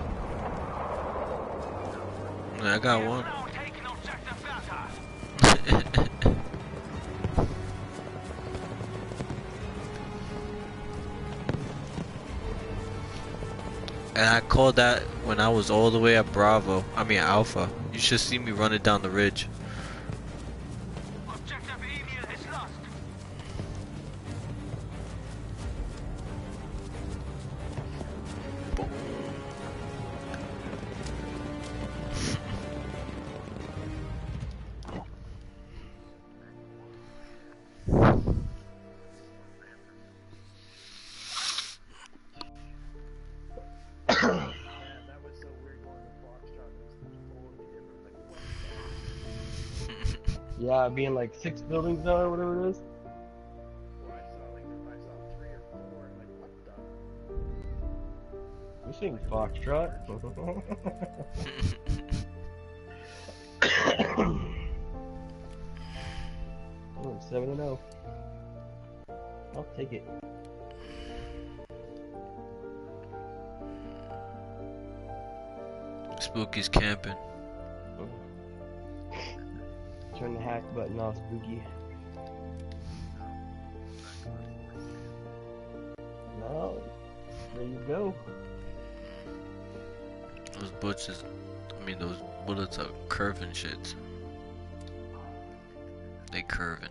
I got one. *laughs* And I called that when I was all the way at Bravo. I mean Alpha. You should see me running down the ridge. Yeah, being like six buildings now or whatever it is. Well, I saw 7 0. I'll take it. Spooky's camping. Turn the hack button off, Spooky. No. there you go. Those butches, I mean, those bullets are curving shits. They curving.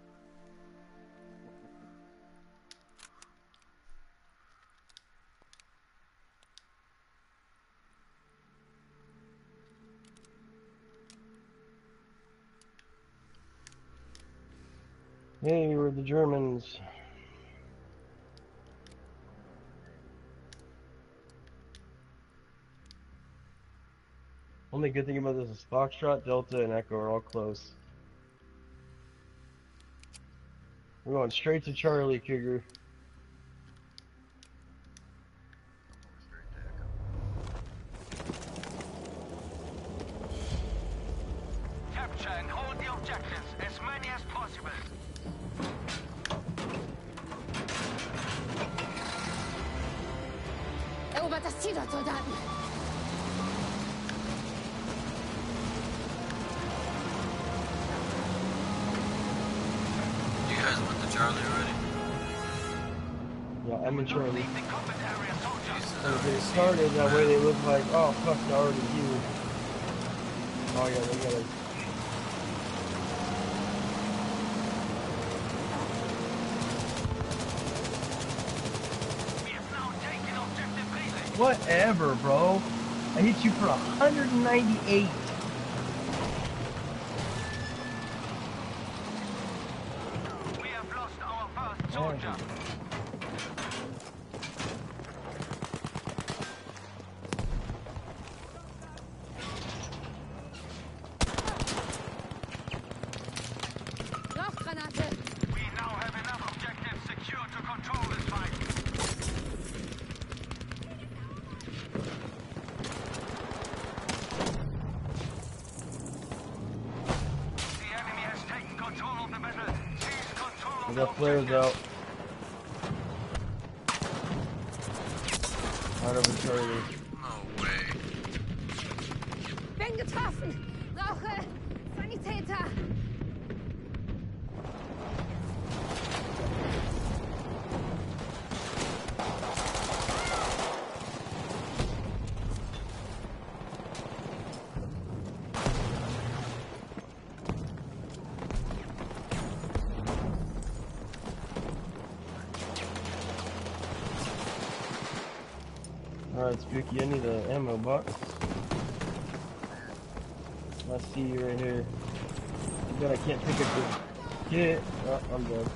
The Germans. Only good thing about this is Foxtrot, Delta, and Echo are all close. We're going straight to Charlie, Cougar. flares out. Ricky, I need an ammo box. I see you right here. But I can't pick up the kit. Oh, I'm dead.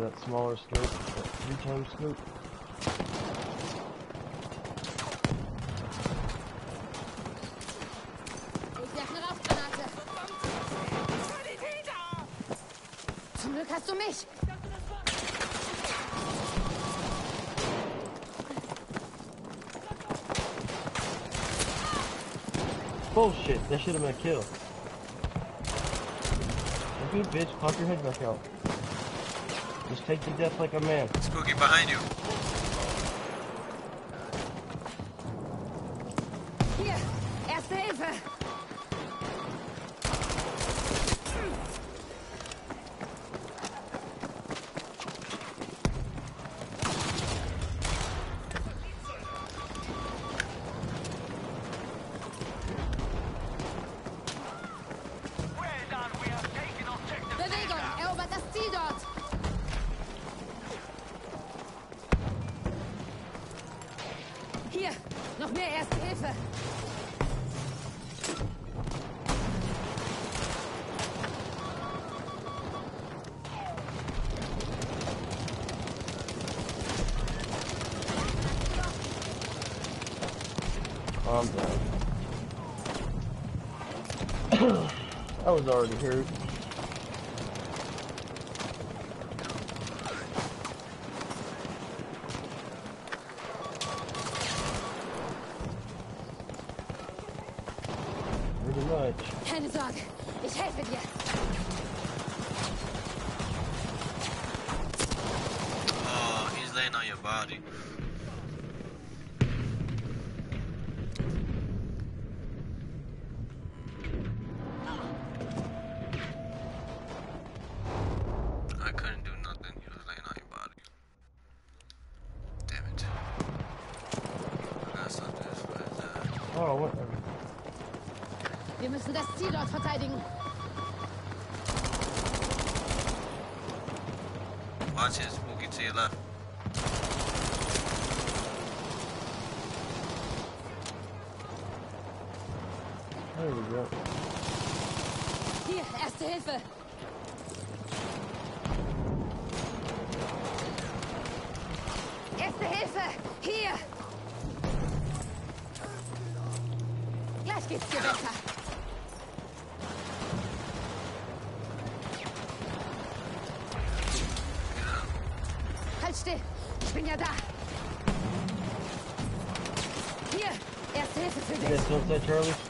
that smaller scope, that three times scope. Zum Glück hast du mich! Bullshit, that should have been a kill. You bitch, pop your head back out. Just take the death like a man. Spooky behind you. was already hurt. Bin ja da. Hier, erste Hilfe für dich.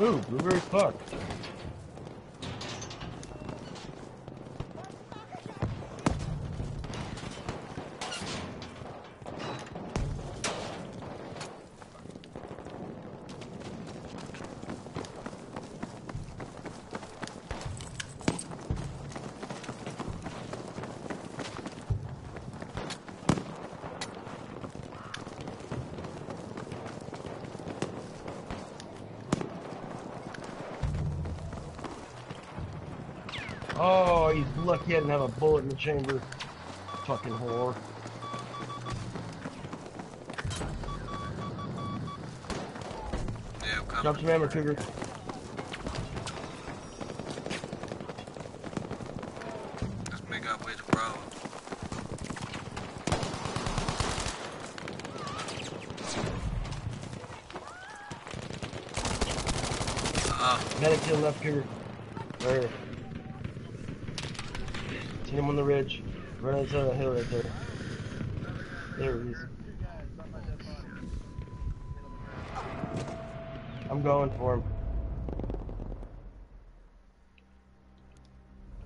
Move, blueberry fuck. Oh, I didn't have a bullet in the chamber. Fucking whore. Yeah, Drop some ammo, Cougar. Let's make our way to Medic to the left, Cougar. Right here. Seen him on the ridge. Right on the hill right there. There he is. I'm going for him.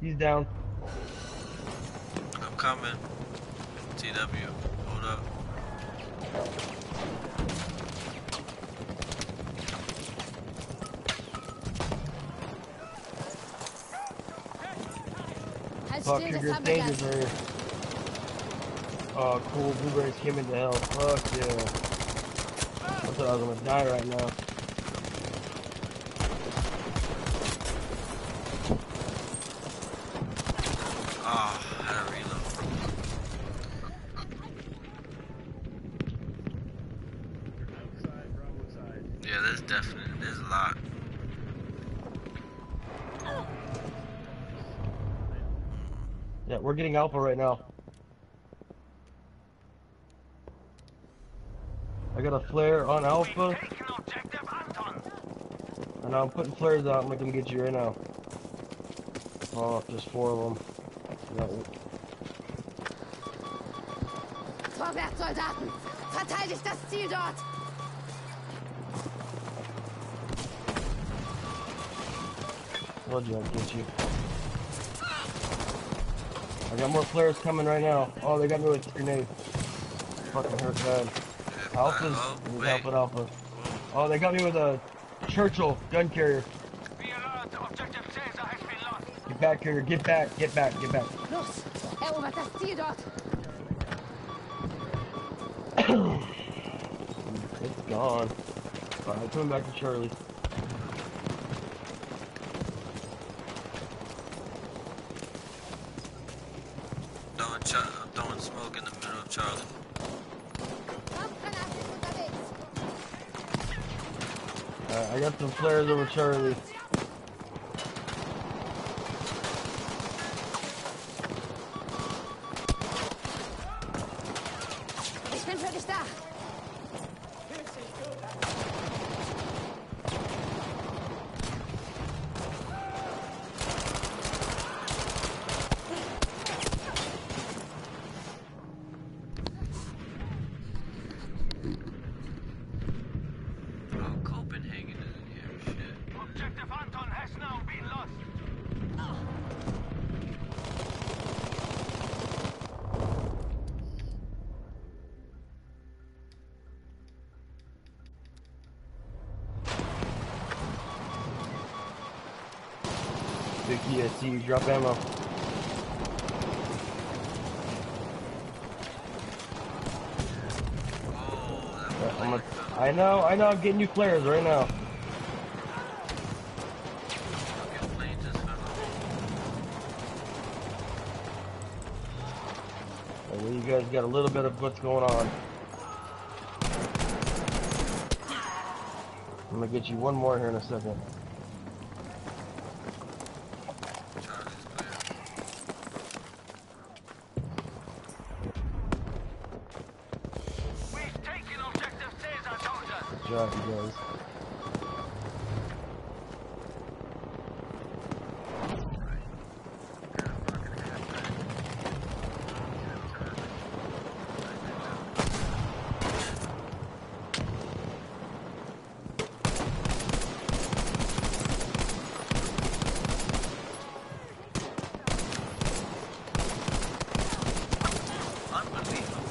He's down. I'm coming. TW, hold up. Halt Fuck, still, Cougar, das haben wir danger's gleich. right here. Oh, cool. Blueberries came into hell. Fuck yeah. I thought I was gonna die right now. Ah, I had to reload. Yeah, there's definitely, there's a lot. Yeah, we're getting alpha right now. I got a flare on alpha, and I'm putting flares out. I'm gonna get you right now. Oh, just four of them. Vorwärts, Soldaten! Verteidigt das Ziel dort! I'd get you. I got more flares coming right now. Oh, they got me with a grenade. Fucking hurt bad. Yeah, Alpha's oh. Alpha Alpha. Oh, they got me with a Churchill gun carrier. Be alert. Objective Caesar has been lost. Get back here. Get back. Get back. Get back. Los! Erobert das Ziel dort! It's gone. Alright, coming back to Charlie. Throwing, Char- I'm throwing smoke in the middle of Charlie. Rauchgranate ist unterwegs! Alright, I got some flares over Charlie. Ich bin für dich da! Oh, Copenhagen is in here. Shit. Objective Anton has now been lost. Big I. Drop ammo. I'm a, I know, I know, I'm getting you flares right now. then you guys got a little bit of what's going on. I'm gonna get you one more here in a second. Charlie's clear. We've taken objective Caesar, soldiers. Good job, you guys. Unbelievable.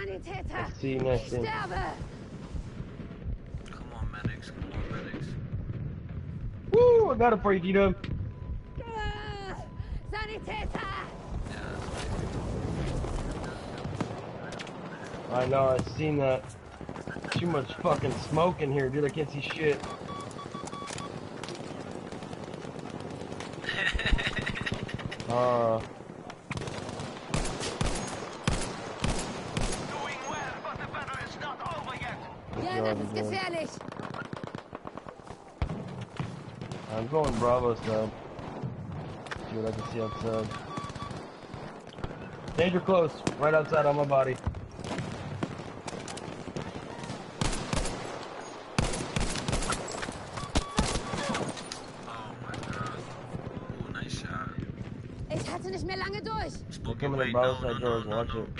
Sanitäter! See you next Ich thing. Come on, medics. Come on, medics. Woo! I got it for you, G-Dub. Sanitäter! Yeah, I know, I've seen that. Too much fucking smoke in here, dude. I can't see shit. *laughs* Uh, Doing well, but the battle is not over yet. good Ja, job, das you ist gefährlich! I'm going Bravo side. See what I can see outside. Danger close, right outside on my body. Oh my god. Ooh, nice shot. Ich hatte nicht mehr lange durch! They're coming in Bravo side doors, watch it.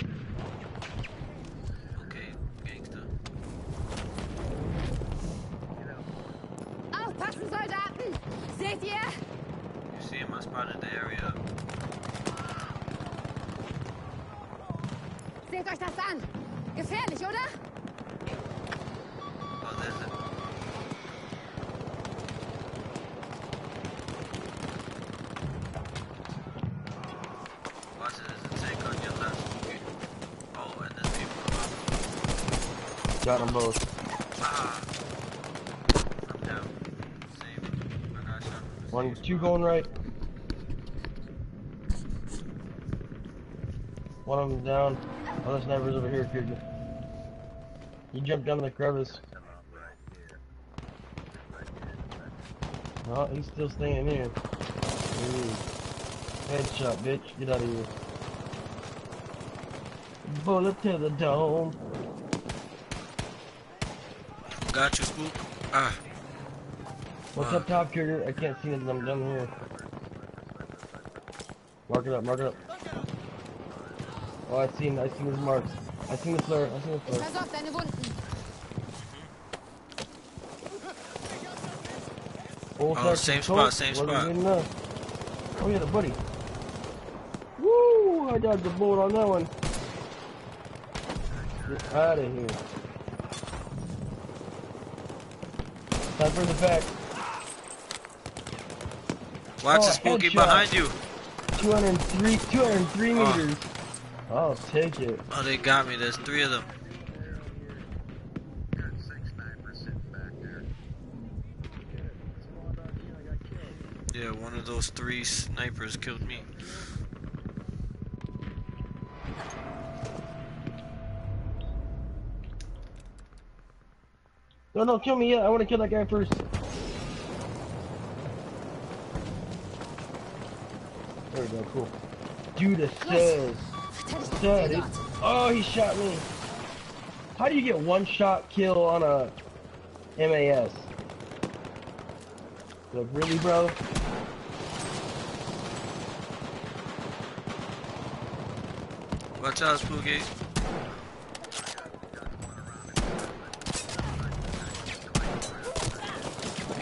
The One, two going right. One of them down. Other sniper's over here, Kid. He jumped down the crevice. Oh, he's still staying here. Ooh. Headshot, bitch. Get out of here. Bullet to the dome. Got you, Spook. Ah. What's Uh. up top, Trigger? I can't see it. I'm down here. Mark it up, mark it up. Oh, I seen, I seen his marks. I seen the flare, I seen the flare. versorge deine Wunden. Full Oh, same Colt, spot, same wasn't spot. good enough. Oh, yeah, the buddy. Woo! I dodged the bullet on that one. Get out of here. For the back. Watch Oh, the Spooky headshot. behind you. 203, 203 Oh. meters. I'll take it. Oh, they got me. There's three of them. Got six snipers sitting back there. Spawned on me and I got killed. Yeah, one of those three snipers killed me. No, no, kill me yet. I want to kill that guy first. There we go, cool. Dude, says. Verteidigt Said den Oh, he shot me. How do you get one shot kill on a MAS? Like, really, bro? Watch out, Spooky.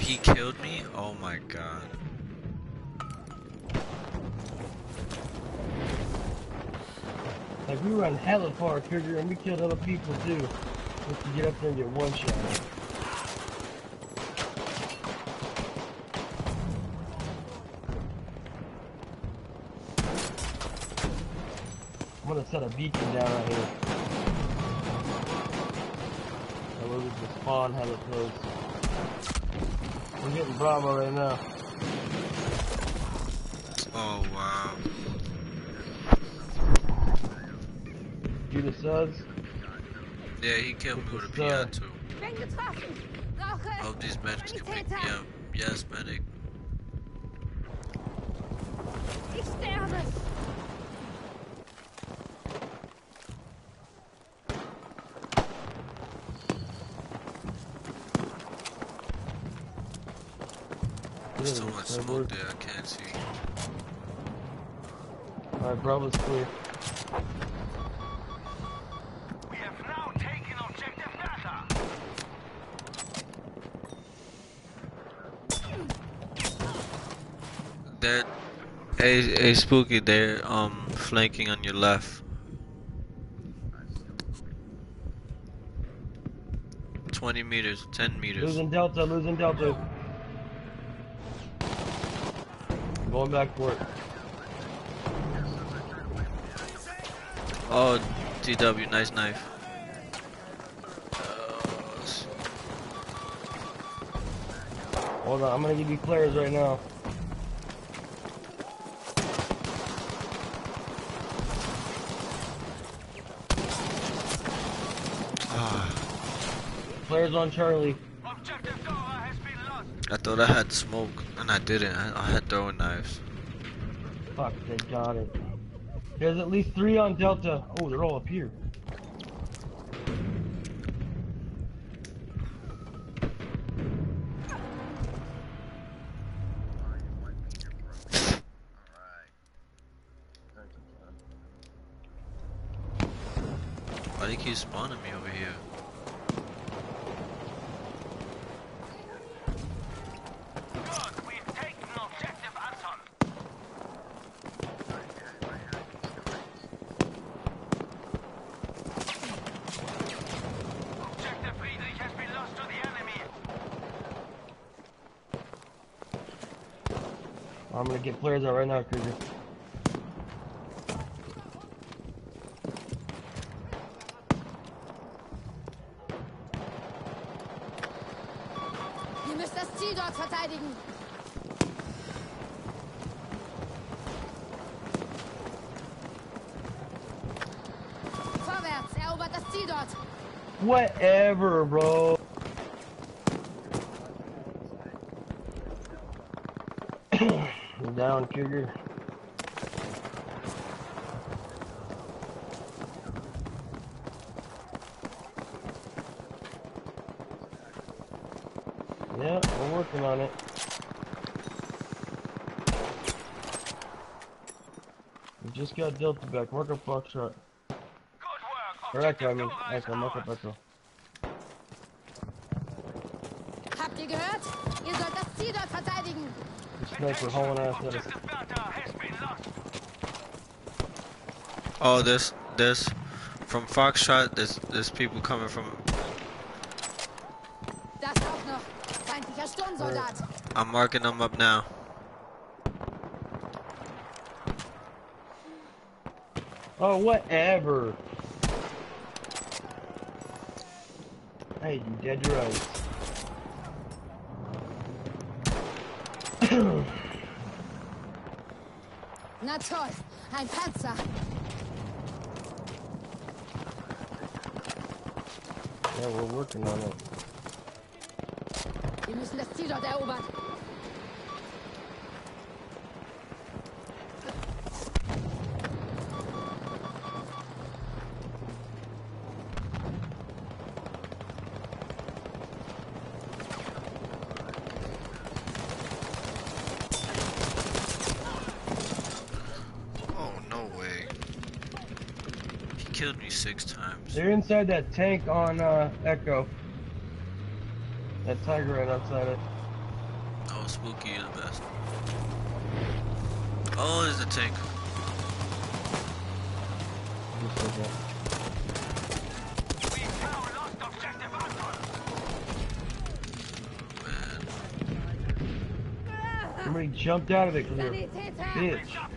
He killed me? Oh my god. Like, we run hella far, Trigger, and we killed other people, too. Just to get up there and get one shot. I'm gonna set a beacon down right here. That was the spawn had it closed. We're getting Bravo right now. Oh wow. You the suds? Yeah, he killed me with a It's, PI too. Bin Hope these medics can pick me Sanitäter. up. Yes, medic. Ich sterbe. There's so there, I can't see. Alright, Bravo's clear. We have now taken objective Dora. They're, hey, hey, Spooky, they're um flanking on your left. Twenty meters, ten meters. Losing Delta, losing Delta. Going back for it. Oh, DW, nice knife. Hold on, I'm gonna give you flares right now. ah, Flares on Charlie. Objective has been lost. I thought I had smoke, and I didn't. I, I had throwing knives. Fuck, they got it. There's at least three on Delta. Oh, they're all up here. Gonna get flares out right now, Kruger. Ihr müsst das Ziel dort verteidigen. Vorwärts, erobert das Ziel dort. Whatever, bro. Cougar. Yeah, we're working on it. We just got Delta back. Mark up Foxtrot. Good work. Or Echo, I mean. Echo, mark up. Echo. Habt ihr gehört? Ihr sollt das Ziel dort verteidigen. The sniper hauling ass at us. Objective Bertha has been lost. Oh, this, this, from Foxtrot, there's, there's people coming from, Das auch noch. Feindlicher Sturmsoldat. I'm marking them up now. Oh, whatever. Hey, you dead to rights. Na toll. Ein Panzer. Yeah, we're working on it. Wir müssen das Ziel dort erobern. They're inside that tank on uh, Echo. That tiger right outside it. Oh, spooky is the best. Oh, there's a tank. Somebody jumped out of it because bitch.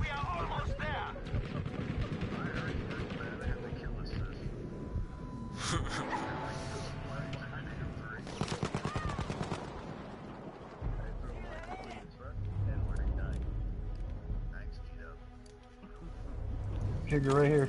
figure right here.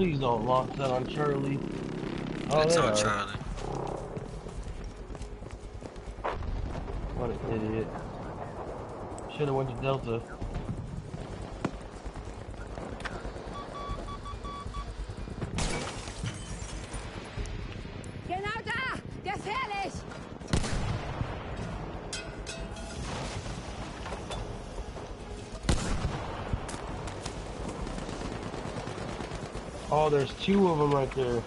Please don't lock that on Charlie. Oh, it's on Charlie. What an idiot. Should've went to Delta. Oh, there's two of them right there.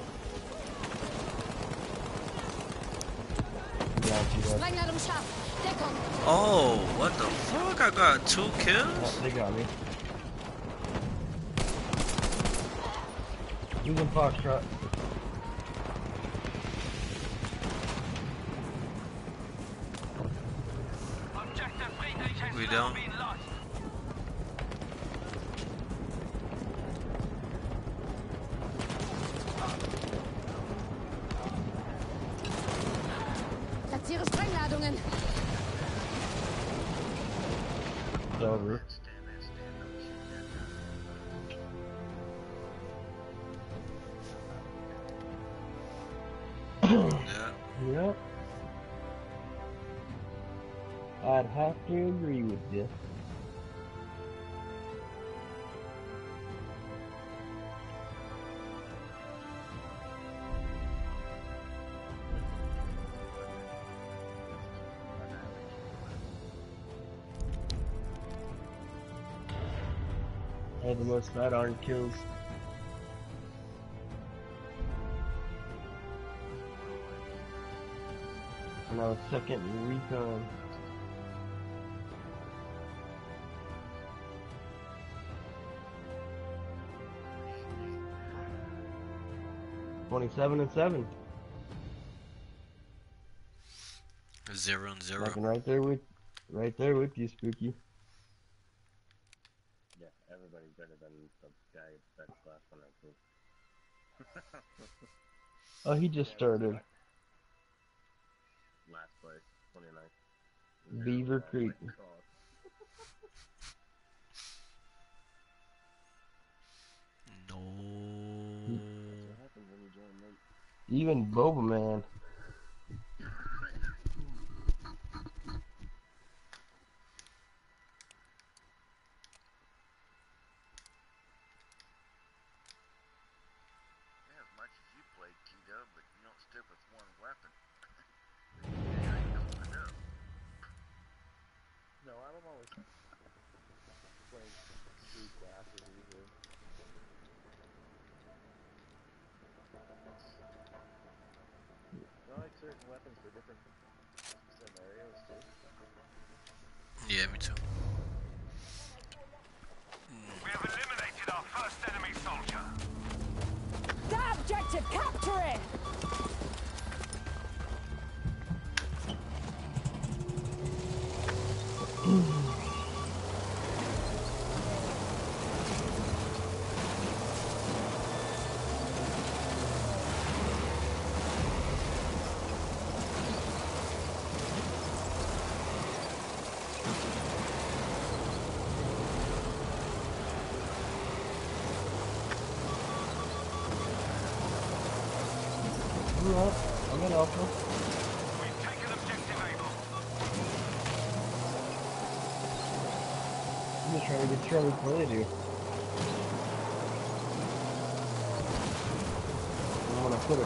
Oh, what the fuck? I got two kills? Oh, they got me. Using Foxtrot. We don't. worse, that aren't kills. Another second recon. Twenty-seven and seven. Zero and zero. Right there with, right there with you, Spooky. Oh, he just started. Last place, 29. Beaver Creek.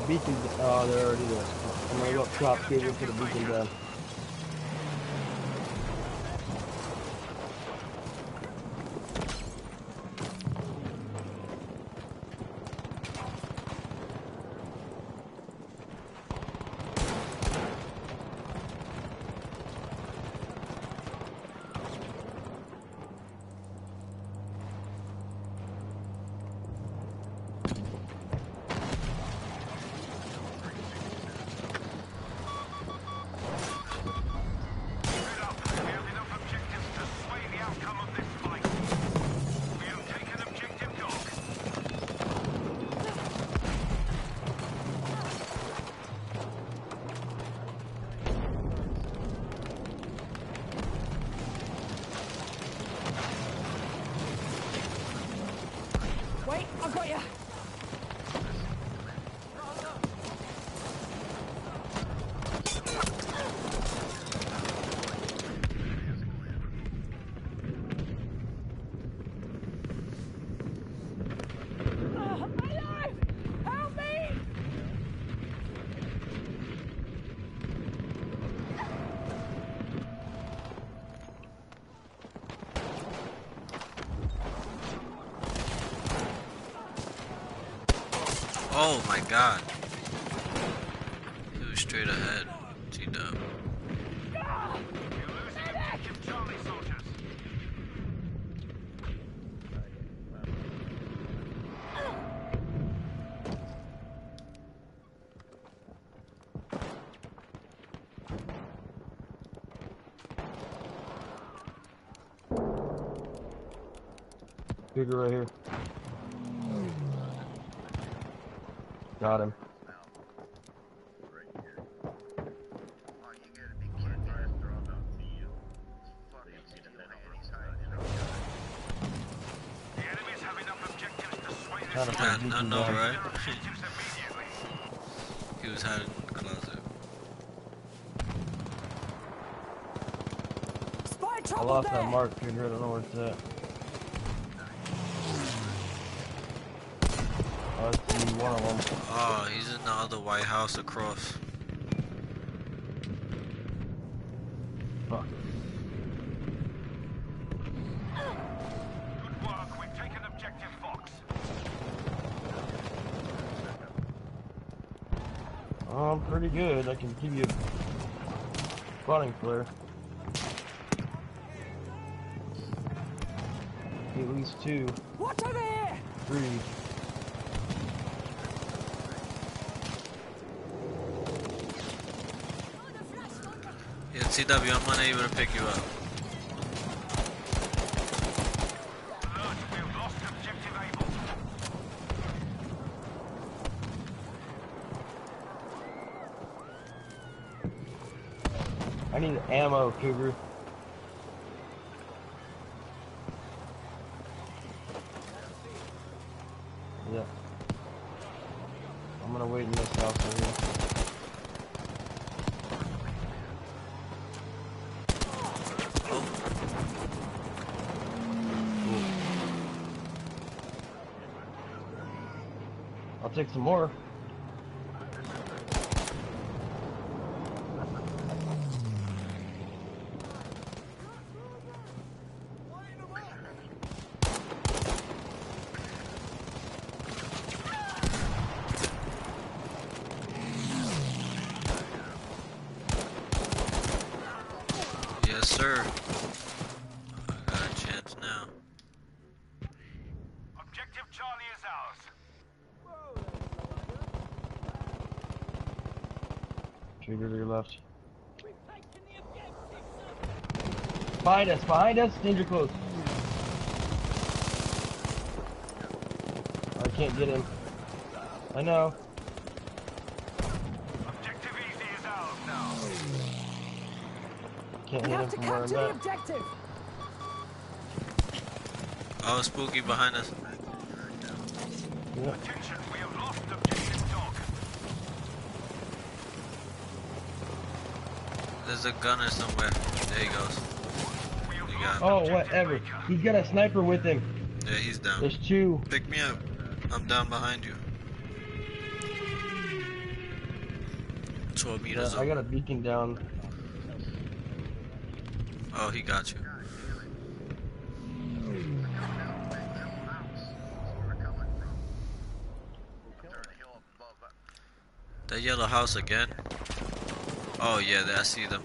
Beacon. Oh, they're already there. I'm gonna go up top, cable, put a beacon. God. He was straight ahead. Charlie, soldiers. Cougar right here. Got him. Right here. Oh, you gotta be kidding me. That's drawn out to you. Fucking see the middle and he's hiding in The enemies have enough objectives to sway this Trying to fight. put a I know, down. right? Their objectives immediately. He was hiding in the closet. Spy I lost there! that mark, Cougar. I don't know where it's at. Oh, I see one of them. Oh, he's in the other White House across. Fuck. Good work. We've taken objective Fox. Oh, I'm pretty good. I can give you a spotting flare. At least two, Watch over here! three. Yeah, CW, I'm unable to pick you up. Alert. We have lost objective Able. I need ammo, Cougar. Yeah. I'm gonna wait in this house right here. I'll take some more. Yes, sir. I got a chance now. Objective Charlie is ours. Trigger to your left. Behind us, behind us, danger close. I can't get him. I know. Objective Easy is ours now. Can't We hit him have to from where capture I'm the at. objective! Oh, Spooky behind us. Yeah. Attention, we have lost objective dog. There's a gunner somewhere. There he goes. You got him. Oh, whatever. He's got a sniper with him. Yeah, he's down. There's two. Pick me up. I'm down behind you. 12 Yeah, meters I got a beacon down. Oh, he got you. That yellow house again? Oh yeah, I see them.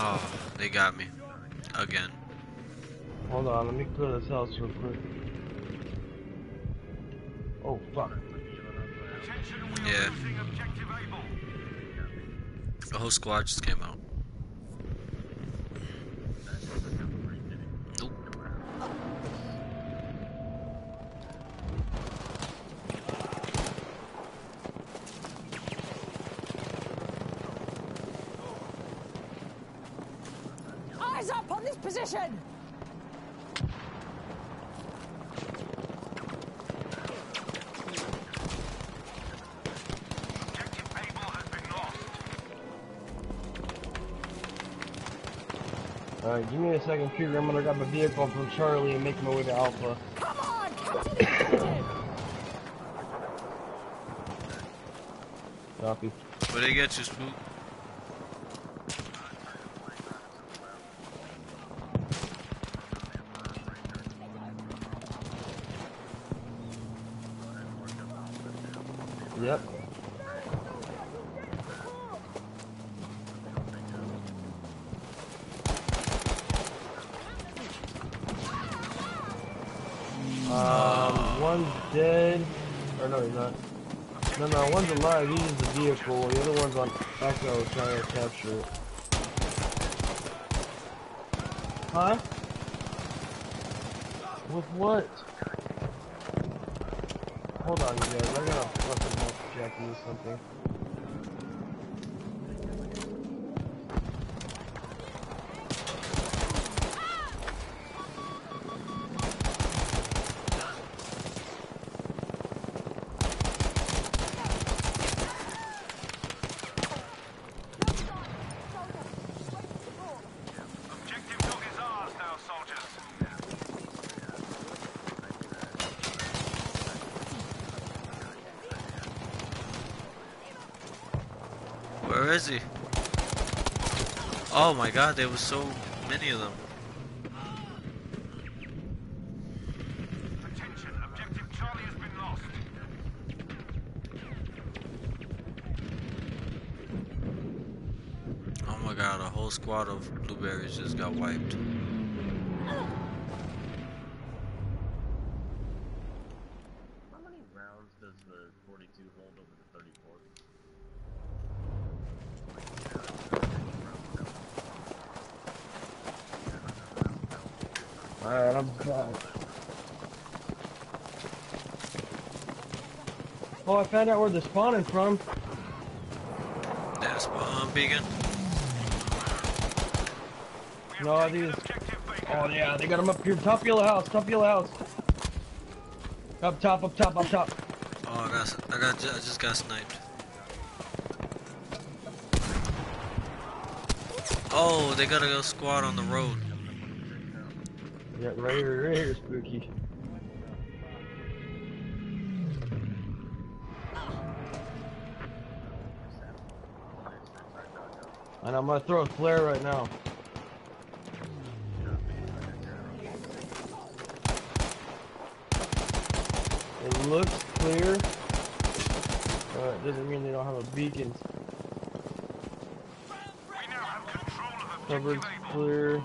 Oh, they got me. Again. Hold on, let me clear this house real quick. Oh, fuck. Attention, we are Yeah. losing objective Able. The whole squad just second, Peter. I'm gonna grab a vehicle from Charlie and make my way to Alpha. Come on! Copy. Where they get you, Spook? Yep. Um, one's dead. Or no, he's not. No, no, one's alive. He's in the other one's on Echo trying to capture it. Huh? With what? Hold on, you guys. I gotta fucking help Jackie with something. Where is he? Oh my god, there was so many of them. Attention, objective Charlie has been lost. Oh my god, a whole squad of blueberries just got wiped. How many rounds does the 42 hold over the 34? Alright, I'm back. Oh, I found out where they're spawning from. That's spawn beacon. No, I think. Oh, yeah, they got them up here. Top yellow house, top yellow house. Up top, up top, up top. Oh, I got, I got, I just got sniped. Oh, they gotta go squad on the road. Yeah, right here, right here, Spooky. I'm gonna throw a flare right now. It looks clear, but it doesn't mean they don't have a beacon. We now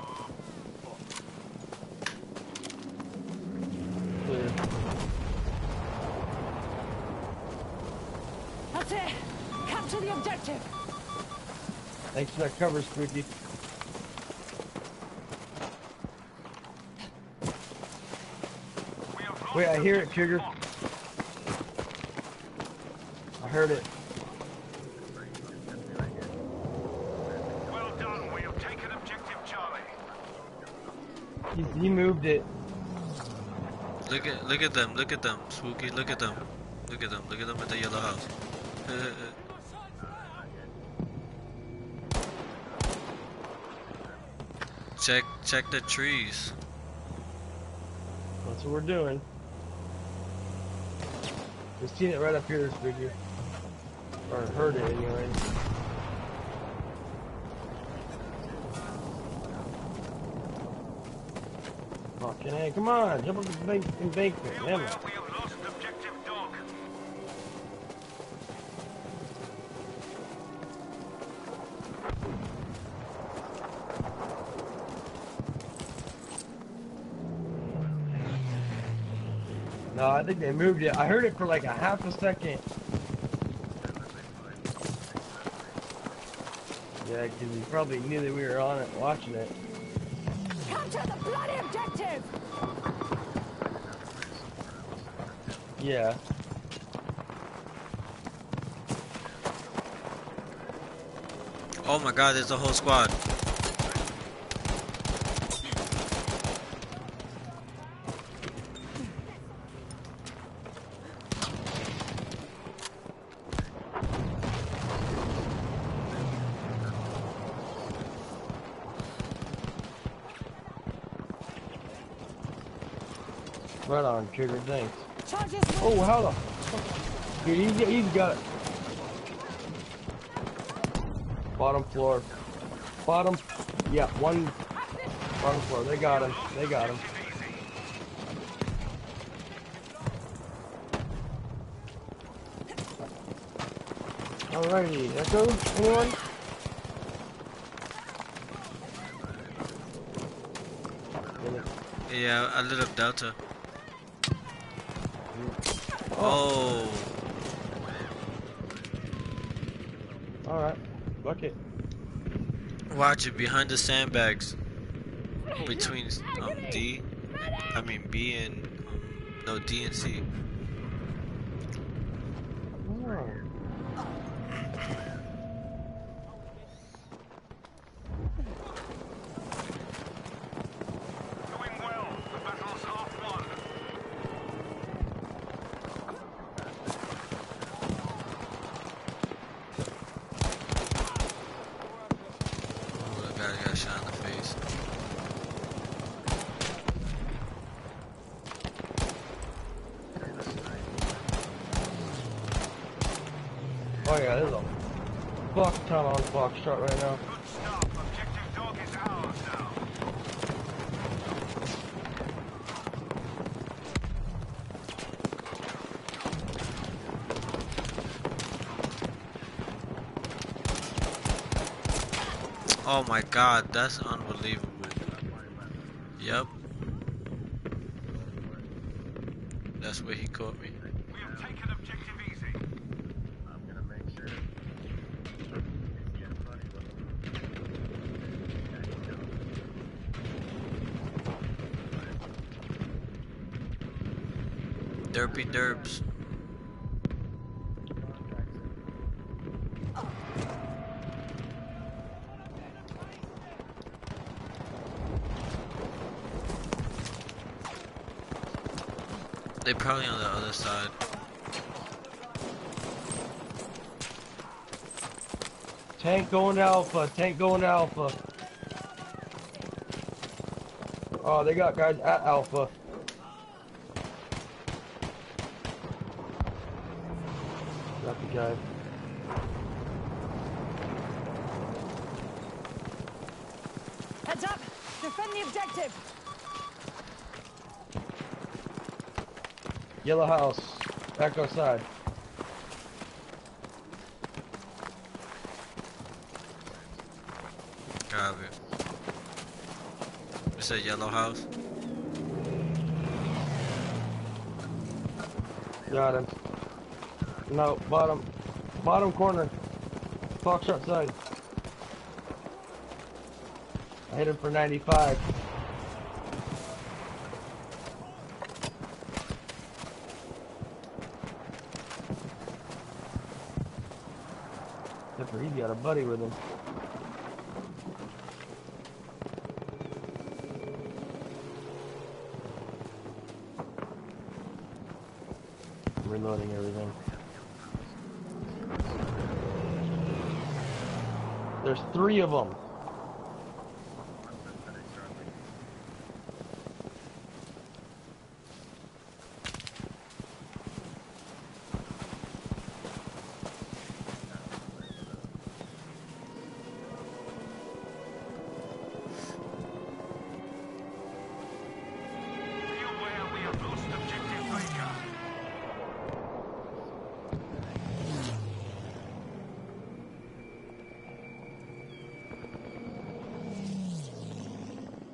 Thanks for that cover, Spooky. We have lost Wait, I hear it, objective Trigger. I heard it. Well done. We have taken objective Charlie. He, he moved it. Look at, look at them, look at them, spooky, look at them, look at them, look at them at the yellow house. *laughs* check check the trees. That's what we're doing. We seen it right up here, this figure. Or heard it anyway. Fucking hey, come on, jump up the bank embankment. Damn I think they moved it. I heard it for like a half a second. Yeah, because he probably knew that we were on it, watching it. Capture the bloody objective! Yeah. Oh my god, there's a whole squad. Right on, Trigger, thanks. Oh, how the fuck? Dude, he's, he's got it. Bottom floor. Bottom. Yeah, one. Bottom floor. They got him. They got him. Alrighty, Echo, anyone? Yeah, a little up Delta. Oh, Alright, bucket. watch it behind the sandbags. Between um, D, I mean B and um, no D and C. Oh. Doing well. The battle's half won. Oh, that guy got shot in the face. Oh yeah, there's a fuck ton Foxtrot right now. Oh my god, that's unbelievable. Yep. That's where he caught me. We have taken objective easy. I'm gonna make sure. It's getting funny with him. Yeah, you know. Derpy derps. They probably on the other side. Tank going Alpha. Tank going Alpha. Oh, they got guys at Alpha. Got the guy. Heads up! Defend the objective! Yellow house. Back outside. Copy. You said yellow house? Got him. No, bottom. Bottom corner. Foxtrot side. I hit him for 95. Except for he's got a buddy with him. I'm reloading everything. There's three of them.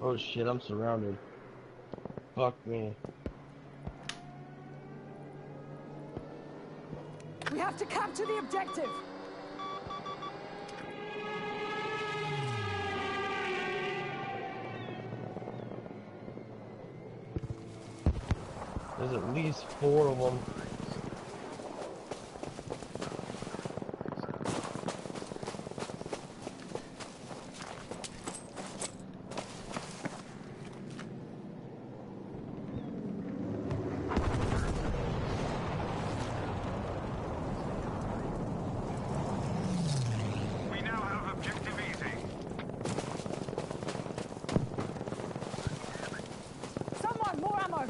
Oh shit, I'm surrounded. Fuck me. We have to capture the objective. There's at least four of them. We now have objective easy. Someone, more ammo.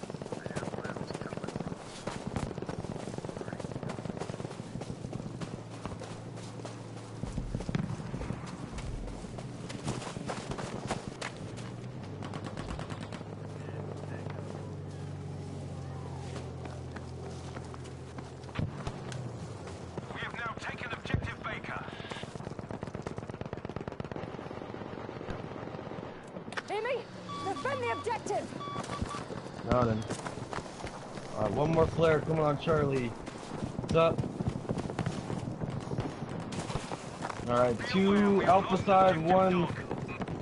We have now taken objective Baker. Amy, defend the objective. Now then. Alright, one more flare coming on Charlie. What's up? Alright, two Alpha side, one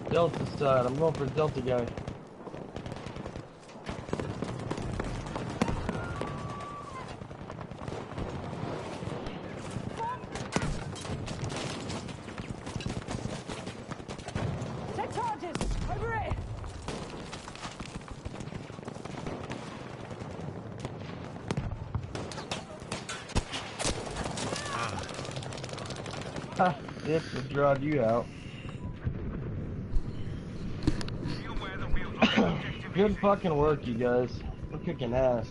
Delta side. I'm going for Delta guy. Take charges. Over it. Ha! If it you out. *coughs* Good fucking work, you guys. We're kicking ass.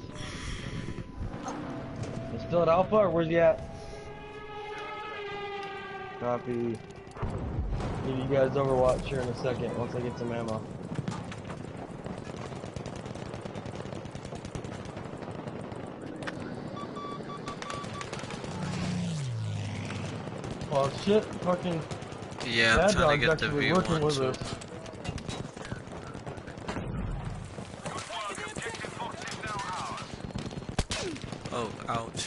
Is still at Alpha, or where's he at? Copy. Give you guys Overwatch here in a second, once I get some ammo. Oh shit, fucking Yeah, I'm trying to get the actually working V1 with too. us. Good work. Objective Fox is now ours. Oh, ouch.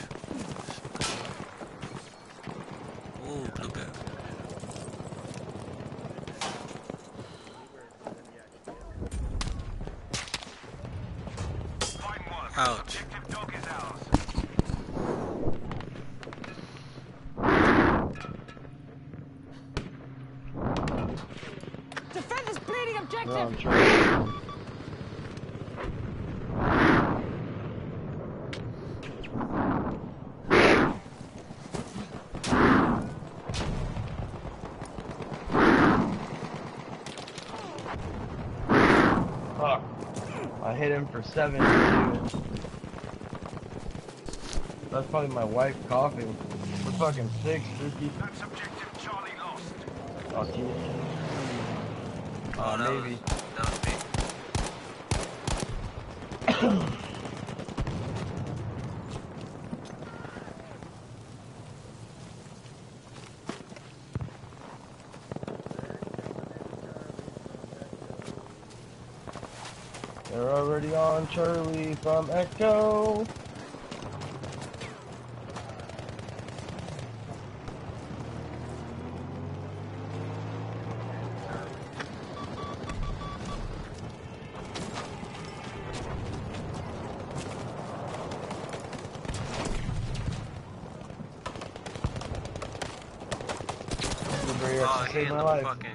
Ooh, look at Fine work. Ouch. Objective dog is ours. Defend this bleeding objective. No, I'm trying. Fuck. I hit him for seven. too. That's probably my wife coughing. We're fucking six, Ricky. That's objective Charlie lost. Oh, gee. Oh, Uh, that maybe. Was, that was me. *coughs* *coughs* *coughs* They're already on Charlie from Echo. Blueberry Oh, actually he my the life.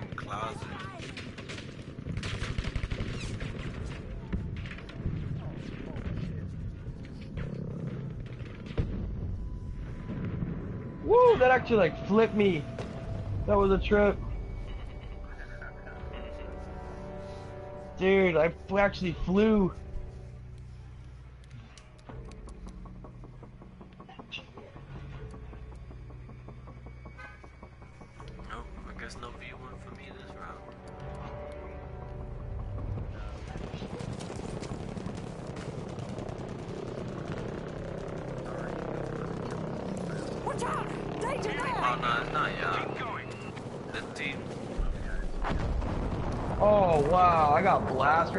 You like flipped me. That was a trip. Dude, I actually flew.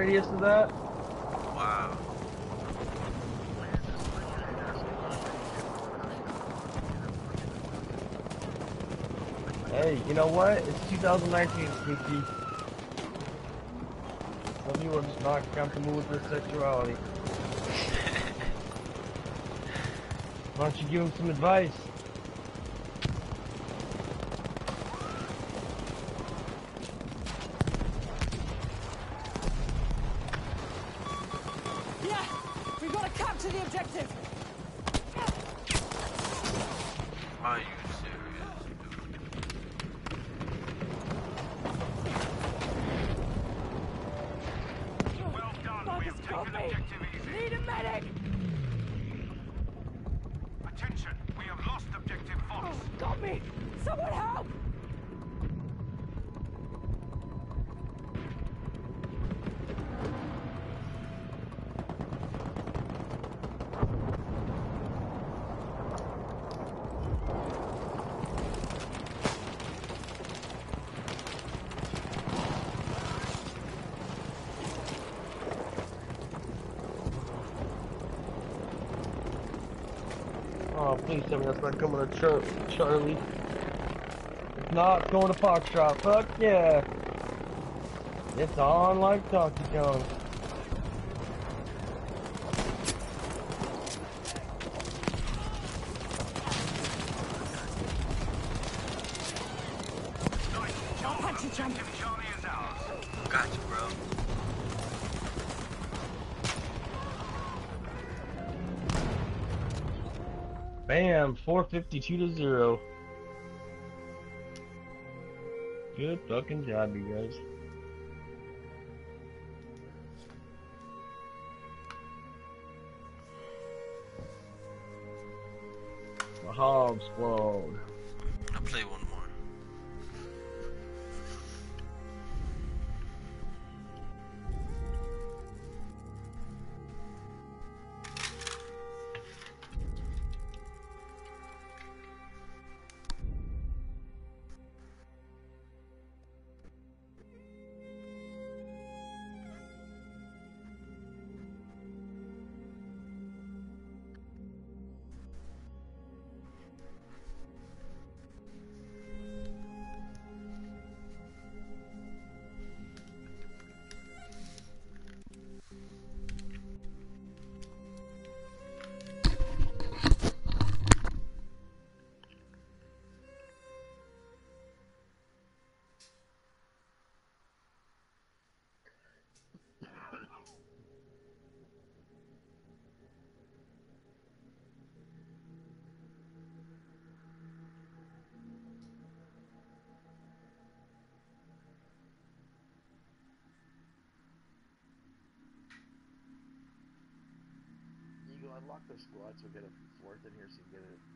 Radius to that. Wow. Hey, you know what? It's 2019, Sneaky. Some people are just not comfortable with their sexuality. *laughs* Why don't you give them some advice? Oh, please tell me that's not coming to Char Charlie. It's not going to Foxtrot. Fuck yeah. It's on like Donkey Kong. 452 to 0. Good fucking job, you guys. Unlock squad so we get a fourth in here so you can get a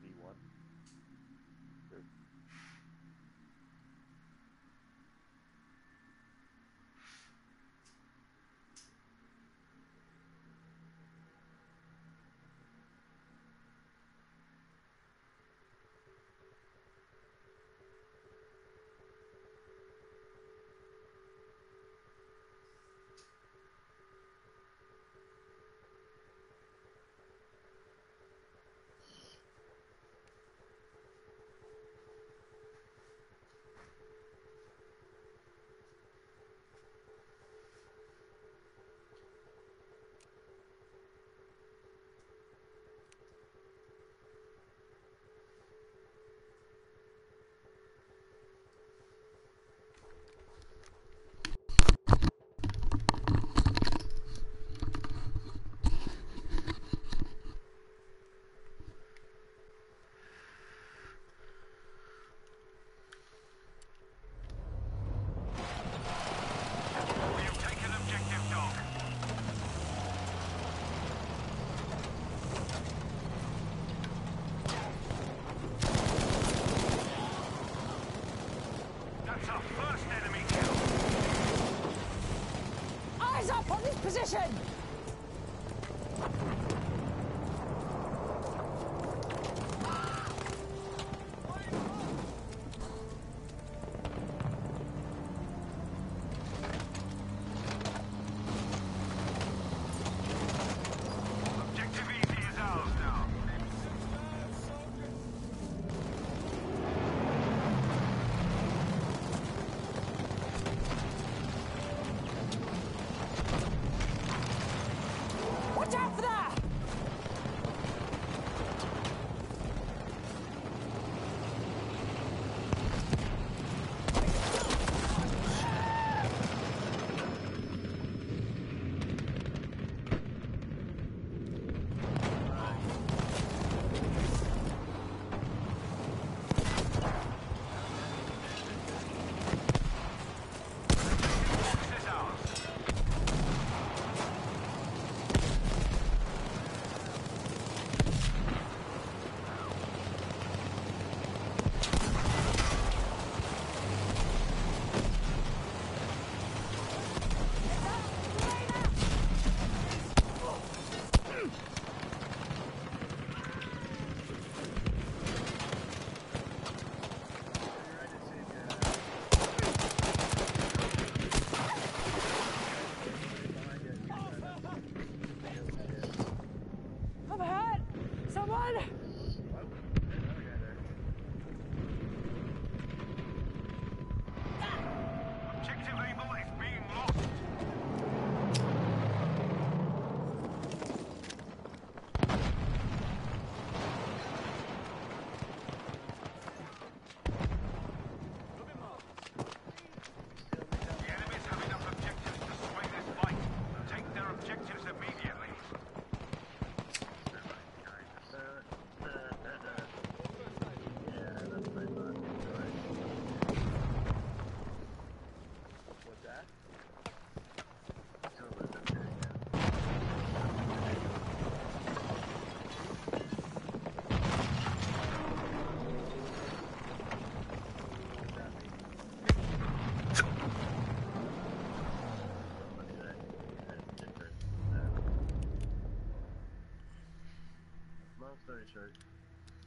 long story short,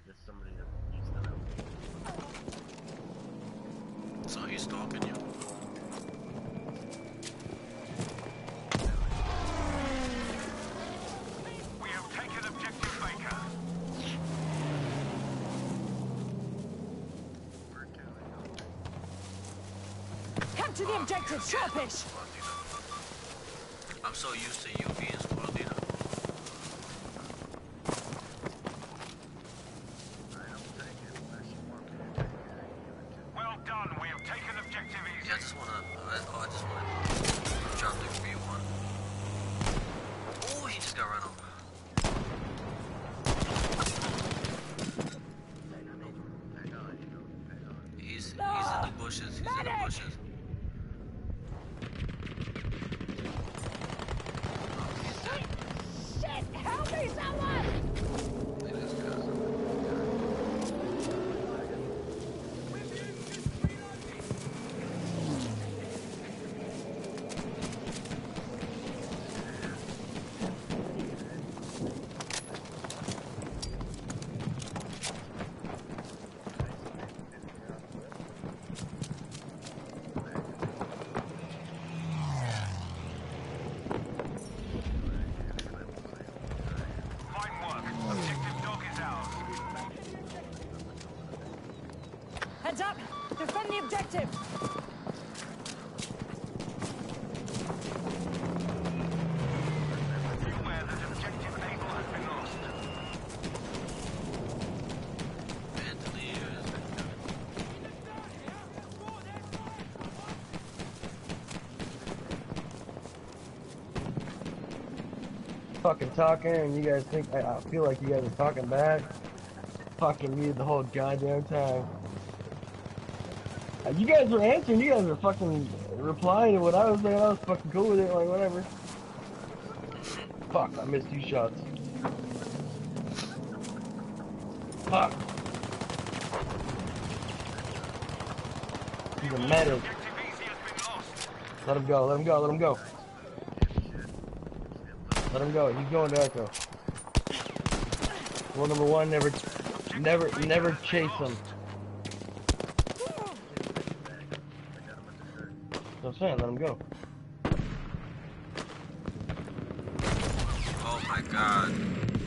just somebody that used to know. So he's stalking you. We have taken objective Baker. We're killing them. Capture the objective, sharpish! I'm so used to you being squad leader. I don't take it unless you want me to take it. I give it to you. Well done. We have taken objective easy. Yeah, I just wanna. I, oh, I just wanna drop the B one. Oh, he just got run over. Hang on, you know, hang on. He's he's in the bushes. He's in the Medic! bushes. Oh, he's dead. Shit! Help me, someone! It is good. Fine work. Objective dog is ours. Heads up! Defend the objective! Beware that objective Able has been lost. Bandoliers. Fucking talking, and you guys think I, I feel like you guys are talking back. Fucking muted the whole goddamn time. You guys were answering. You guys were fucking replying to what I was saying. I was fucking cool with it. Like whatever. Fuck, I missed two shots. Fuck. He's a medic. Let him go. Let him go. Let him go. Him go. He's going to Echo. Rule number one: never, never, never chase him. I'm saying, let him go. Oh my god.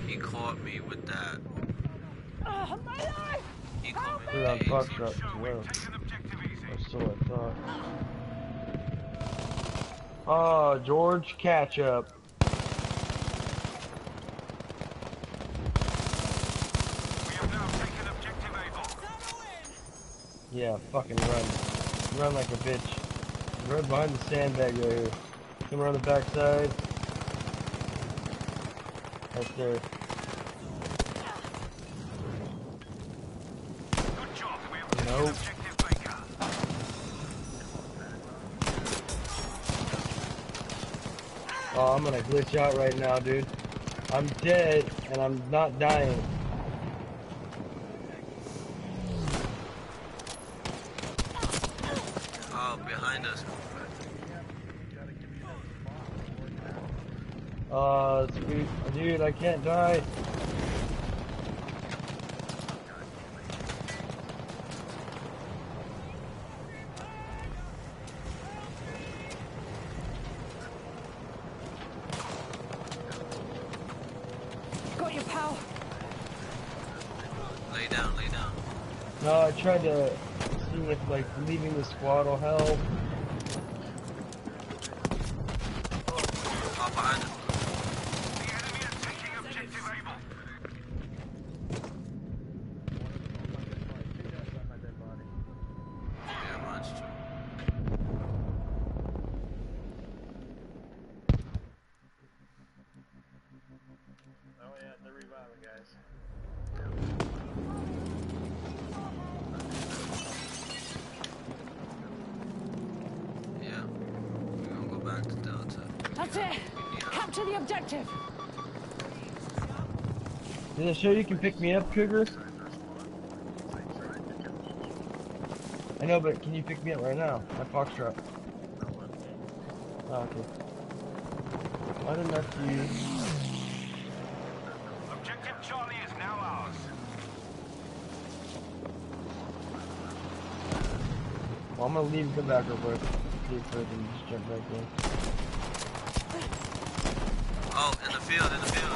He caught me with that. Oh, my life! He caught me Put it on with fuck AIDS. truck as well. we've taken objective easy. That's so I thought. Oh, George Catchup. We have now taken objective Able. Yeah, fucking run. Run like a bitch. Run behind the sandbag right here. Come around the backside. Right there. Taken Nope. Oh, I'm gonna glitch out right now, dude. I'm dead, and I'm not dying. Oh, behind us. Uh, sweet. Dude, I can't die. active. Did I show you can pick me up, Cougar? I know, but can you pick me up right now? My foxtrot. Oh, okay. Why didn't that you? Objective Charlie is now ours. Well, I'm gonna leave and come back real quick. See if I can just jump back in. Oh, in the field, in the field.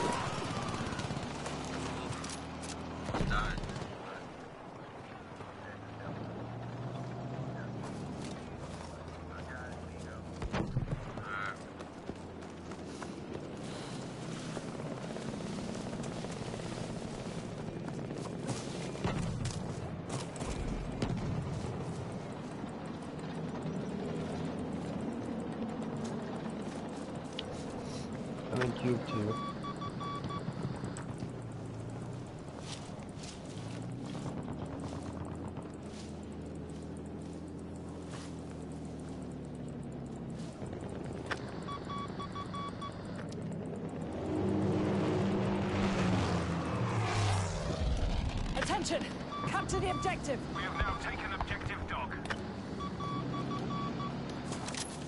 Attention! Capture the objective! We have now taken objective dog.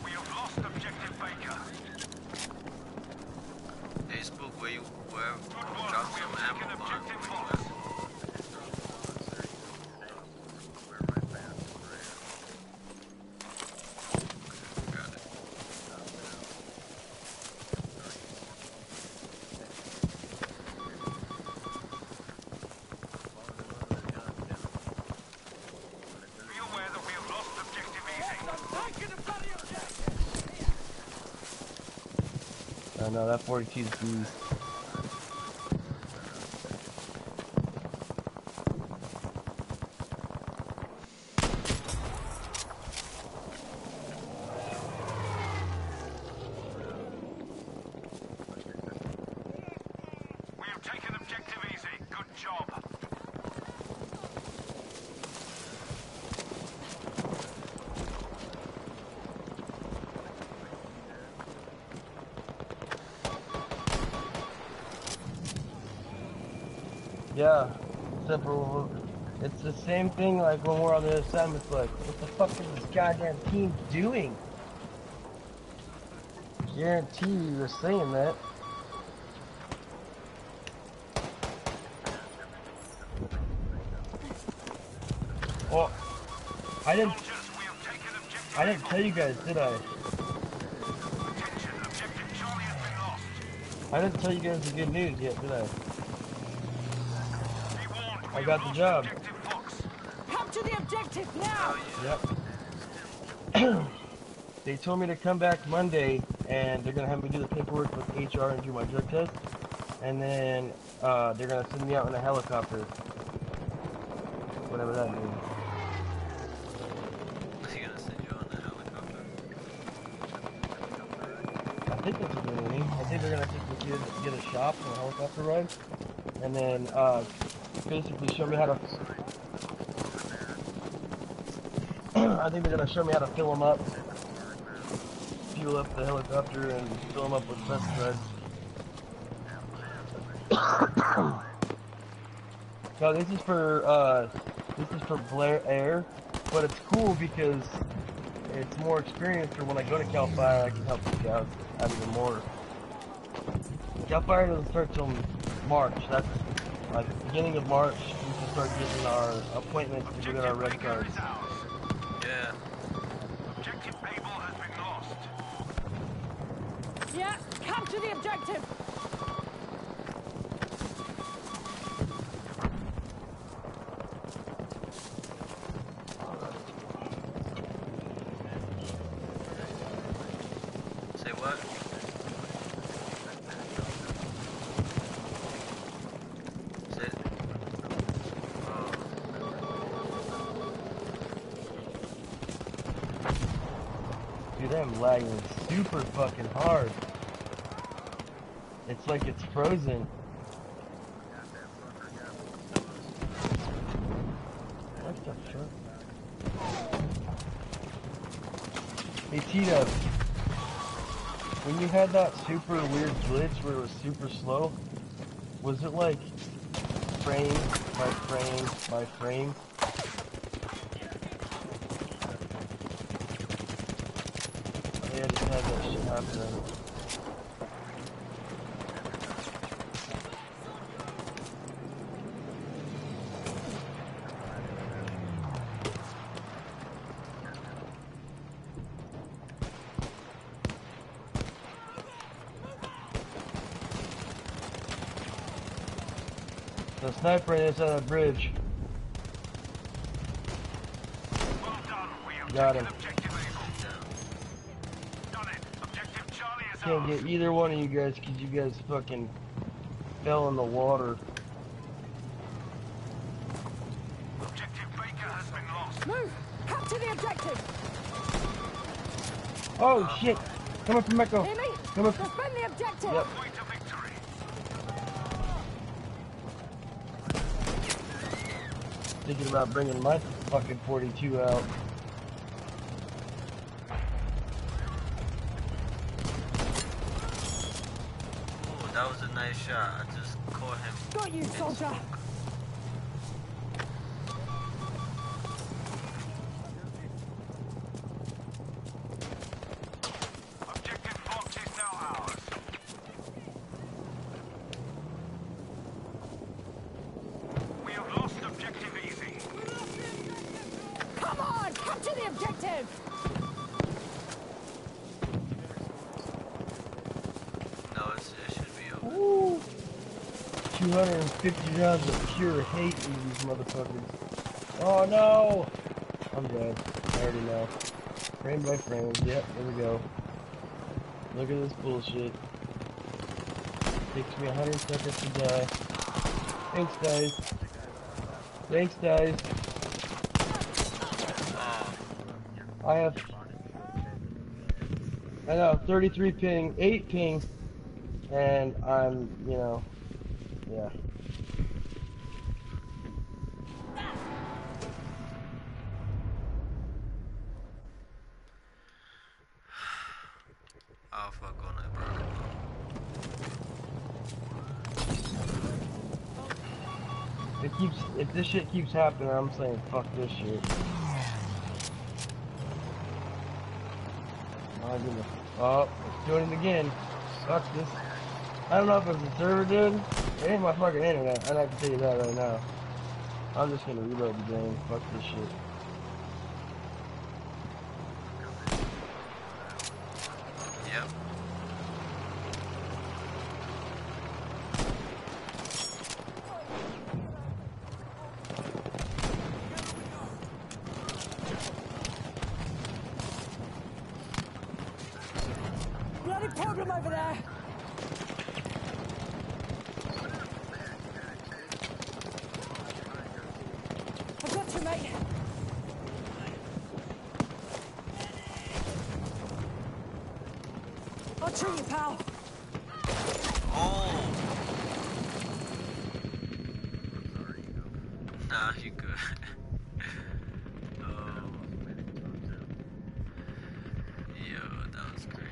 We have lost objective Baker. Hey, Spook, where you, where, Good work. drop We some have taken ammo bomb. objective where you Fox. at? Got it. Be aware that we have lost objective no, that 42 is beast. We have taken objective easy. Good job. Yeah, simple. It's the same thing like when we're on the other side. It's like, what the fuck is this goddamn team doing? Guarantee you were saying that. Well, I didn't. I didn't tell you guys, did I? I didn't tell you guys the good news yet, did I? I got the job. Objective now! Yep. *clears throat* they told me to come back Monday, and they're gonna have me do the paperwork with HR and do my drug test, and then uh, they're gonna send me out in a helicopter. Whatever that means. Is he gonna send you on the helicopter? I think that's what they're doing. I think they're gonna take me to get a shop and a helicopter ride, and then uh, basically show me how to. I think they're gonna show me how to fill them up, fuel up the helicopter, and fill them up with pesticides. *coughs* no, this is for uh, this is for Blair Air, but it's cool because it's more experience for when I go to Cal Fire. I can help the guys out even more. Cal Fire doesn't start till March. That's like the beginning of March. We can start getting our appointments to get our red cards. is ours. Yeah. Objective Able has been lost. Yeah, capture the objective! Say what? Say Dude, I'm lagging super fucking hard. It's like it's frozen. What the fuck? Hey Tito, when you had that super weird glitch where it was super slow, was it like frame by frame by frame? Yeah, I just had that shit happening. The sniper on the bridge. Well done. We have Got him. objective Able. Done it. Objective Charlie is Can't get either one of you guys because you guys fucking fell in the water. Objective Baker has been lost. Move! Capture the objective! Oh shit! Come up from Echo. Hear me? Coming. Defend the objective! Yep. Way to victory. Thinking about bringing my fucking 42 out. Oh, that was a nice shot. I just caught him. Got you, soldier! Objective Fox is now ours. We have lost objective Easy. Come on! Capture the objective! No, it's, it should be over. Woo! 250 rounds of pure hate in these motherfuckers. Oh no! I'm dead. I already know. Frame by frame. Yep, there we go. Look at this bullshit. Takes me 100 seconds to die. Thanks, guys. Thanks, guys. I have. I know, 33 ping, 8 ping, and I'm, you know, yeah. I'll fuck on it, bro. It keeps, if this shit keeps happening, I'm saying fuck this shit. Oh. It's doing it again. Fuck this. I don't know if it's the server, dude. It ain't my fucking internet, and I can tell you that right now. I'm just gonna reload the game. Fuck this shit. Bloody problem over there! I've got you, mate. I'll treat you, pal. Oh! Nah, you good. oh. Yo, that was crazy.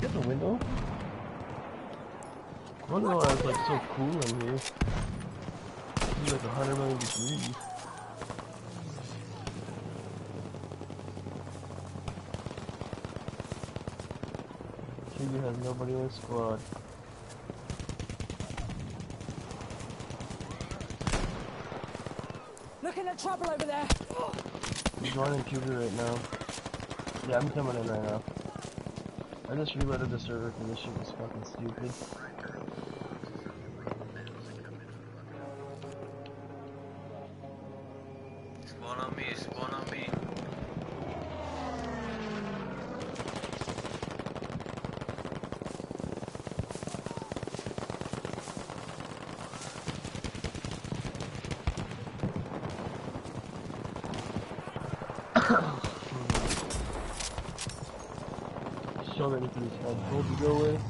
Get the window. It's like so cool in here. It's like 100 million degrees. Trigger has nobody in the squad. Looking at trouble over there. I'm joining Cuba right now. Yeah, I'm coming in right now. I just reloaded the server because this shit was fucking stupid. Spawn on me, spawn on me. So many things I told to go with.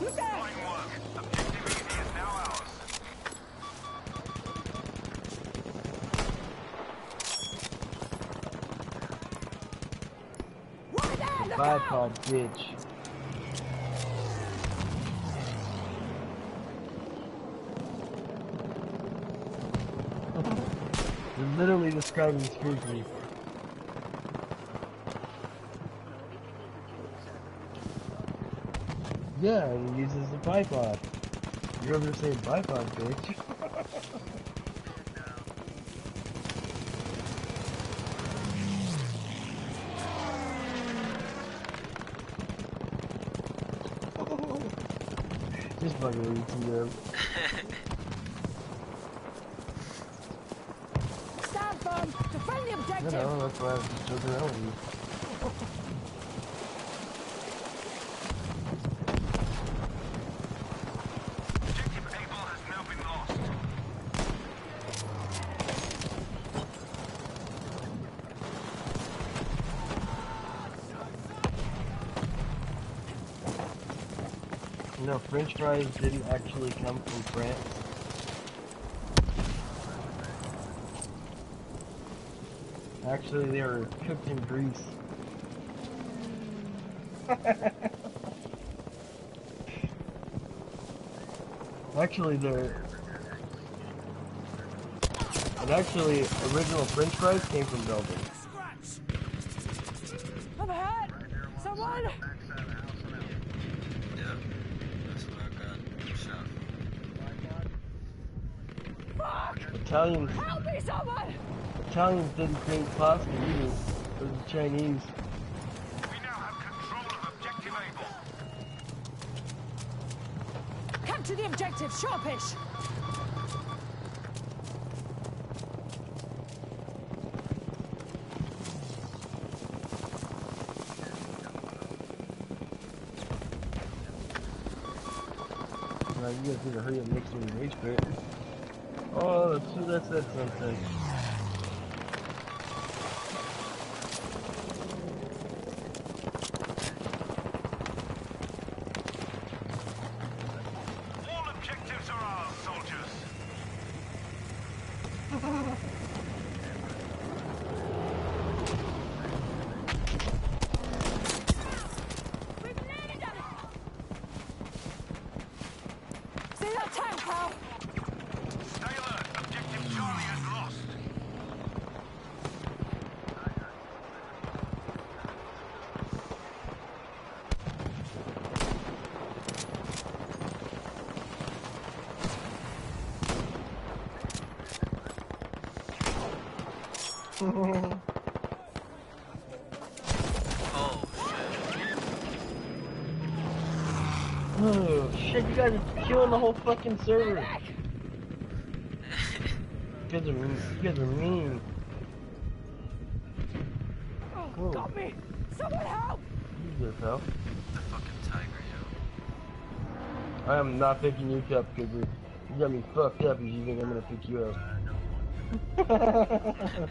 Look there! Fine work. Objective Easy is now ours. Right there! Bipod, bitch. You're literally describing Spooky. Yeah, he uses the bipod. You're over saying bipod, bitch. *laughs* Just fucking with. Stand firm. Defend the objective. know, that's why I was just joking around with you. Objective Able has now been lost. You know, French fries didn't actually come from France. Actually, they were cooked in grease. *laughs* actually, they're. And actually, original French fries came from Belgium. Italians, Help me, someone. Italians didn't create pasta either. It was the Chinese. We now have control of Objective Able. Capture the objective. Sharpish. That's that's that something. All objectives are ours, soldiers. See that tank, pal? Stay alert. Objective Charlie is lost. Oh shit. Oh shit! You guys are killing the whole fucking server. You guys are mean. You guys are mean. Oh, Cool. got me. Someone help. You good, pal. The fucking tiger, yo. I am not picking you up, Cooper. You got me fucked up if you think I'm gonna pick you up. Uh, *laughs*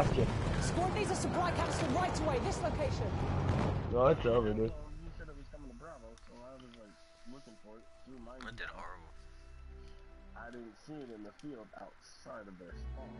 He you. Squad needs a supply canister right away. This location. No, it's over, dude. You said it was coming to Bravo, so I was like looking for it through my. I did horrible. I didn't see it in the field outside of their spawn.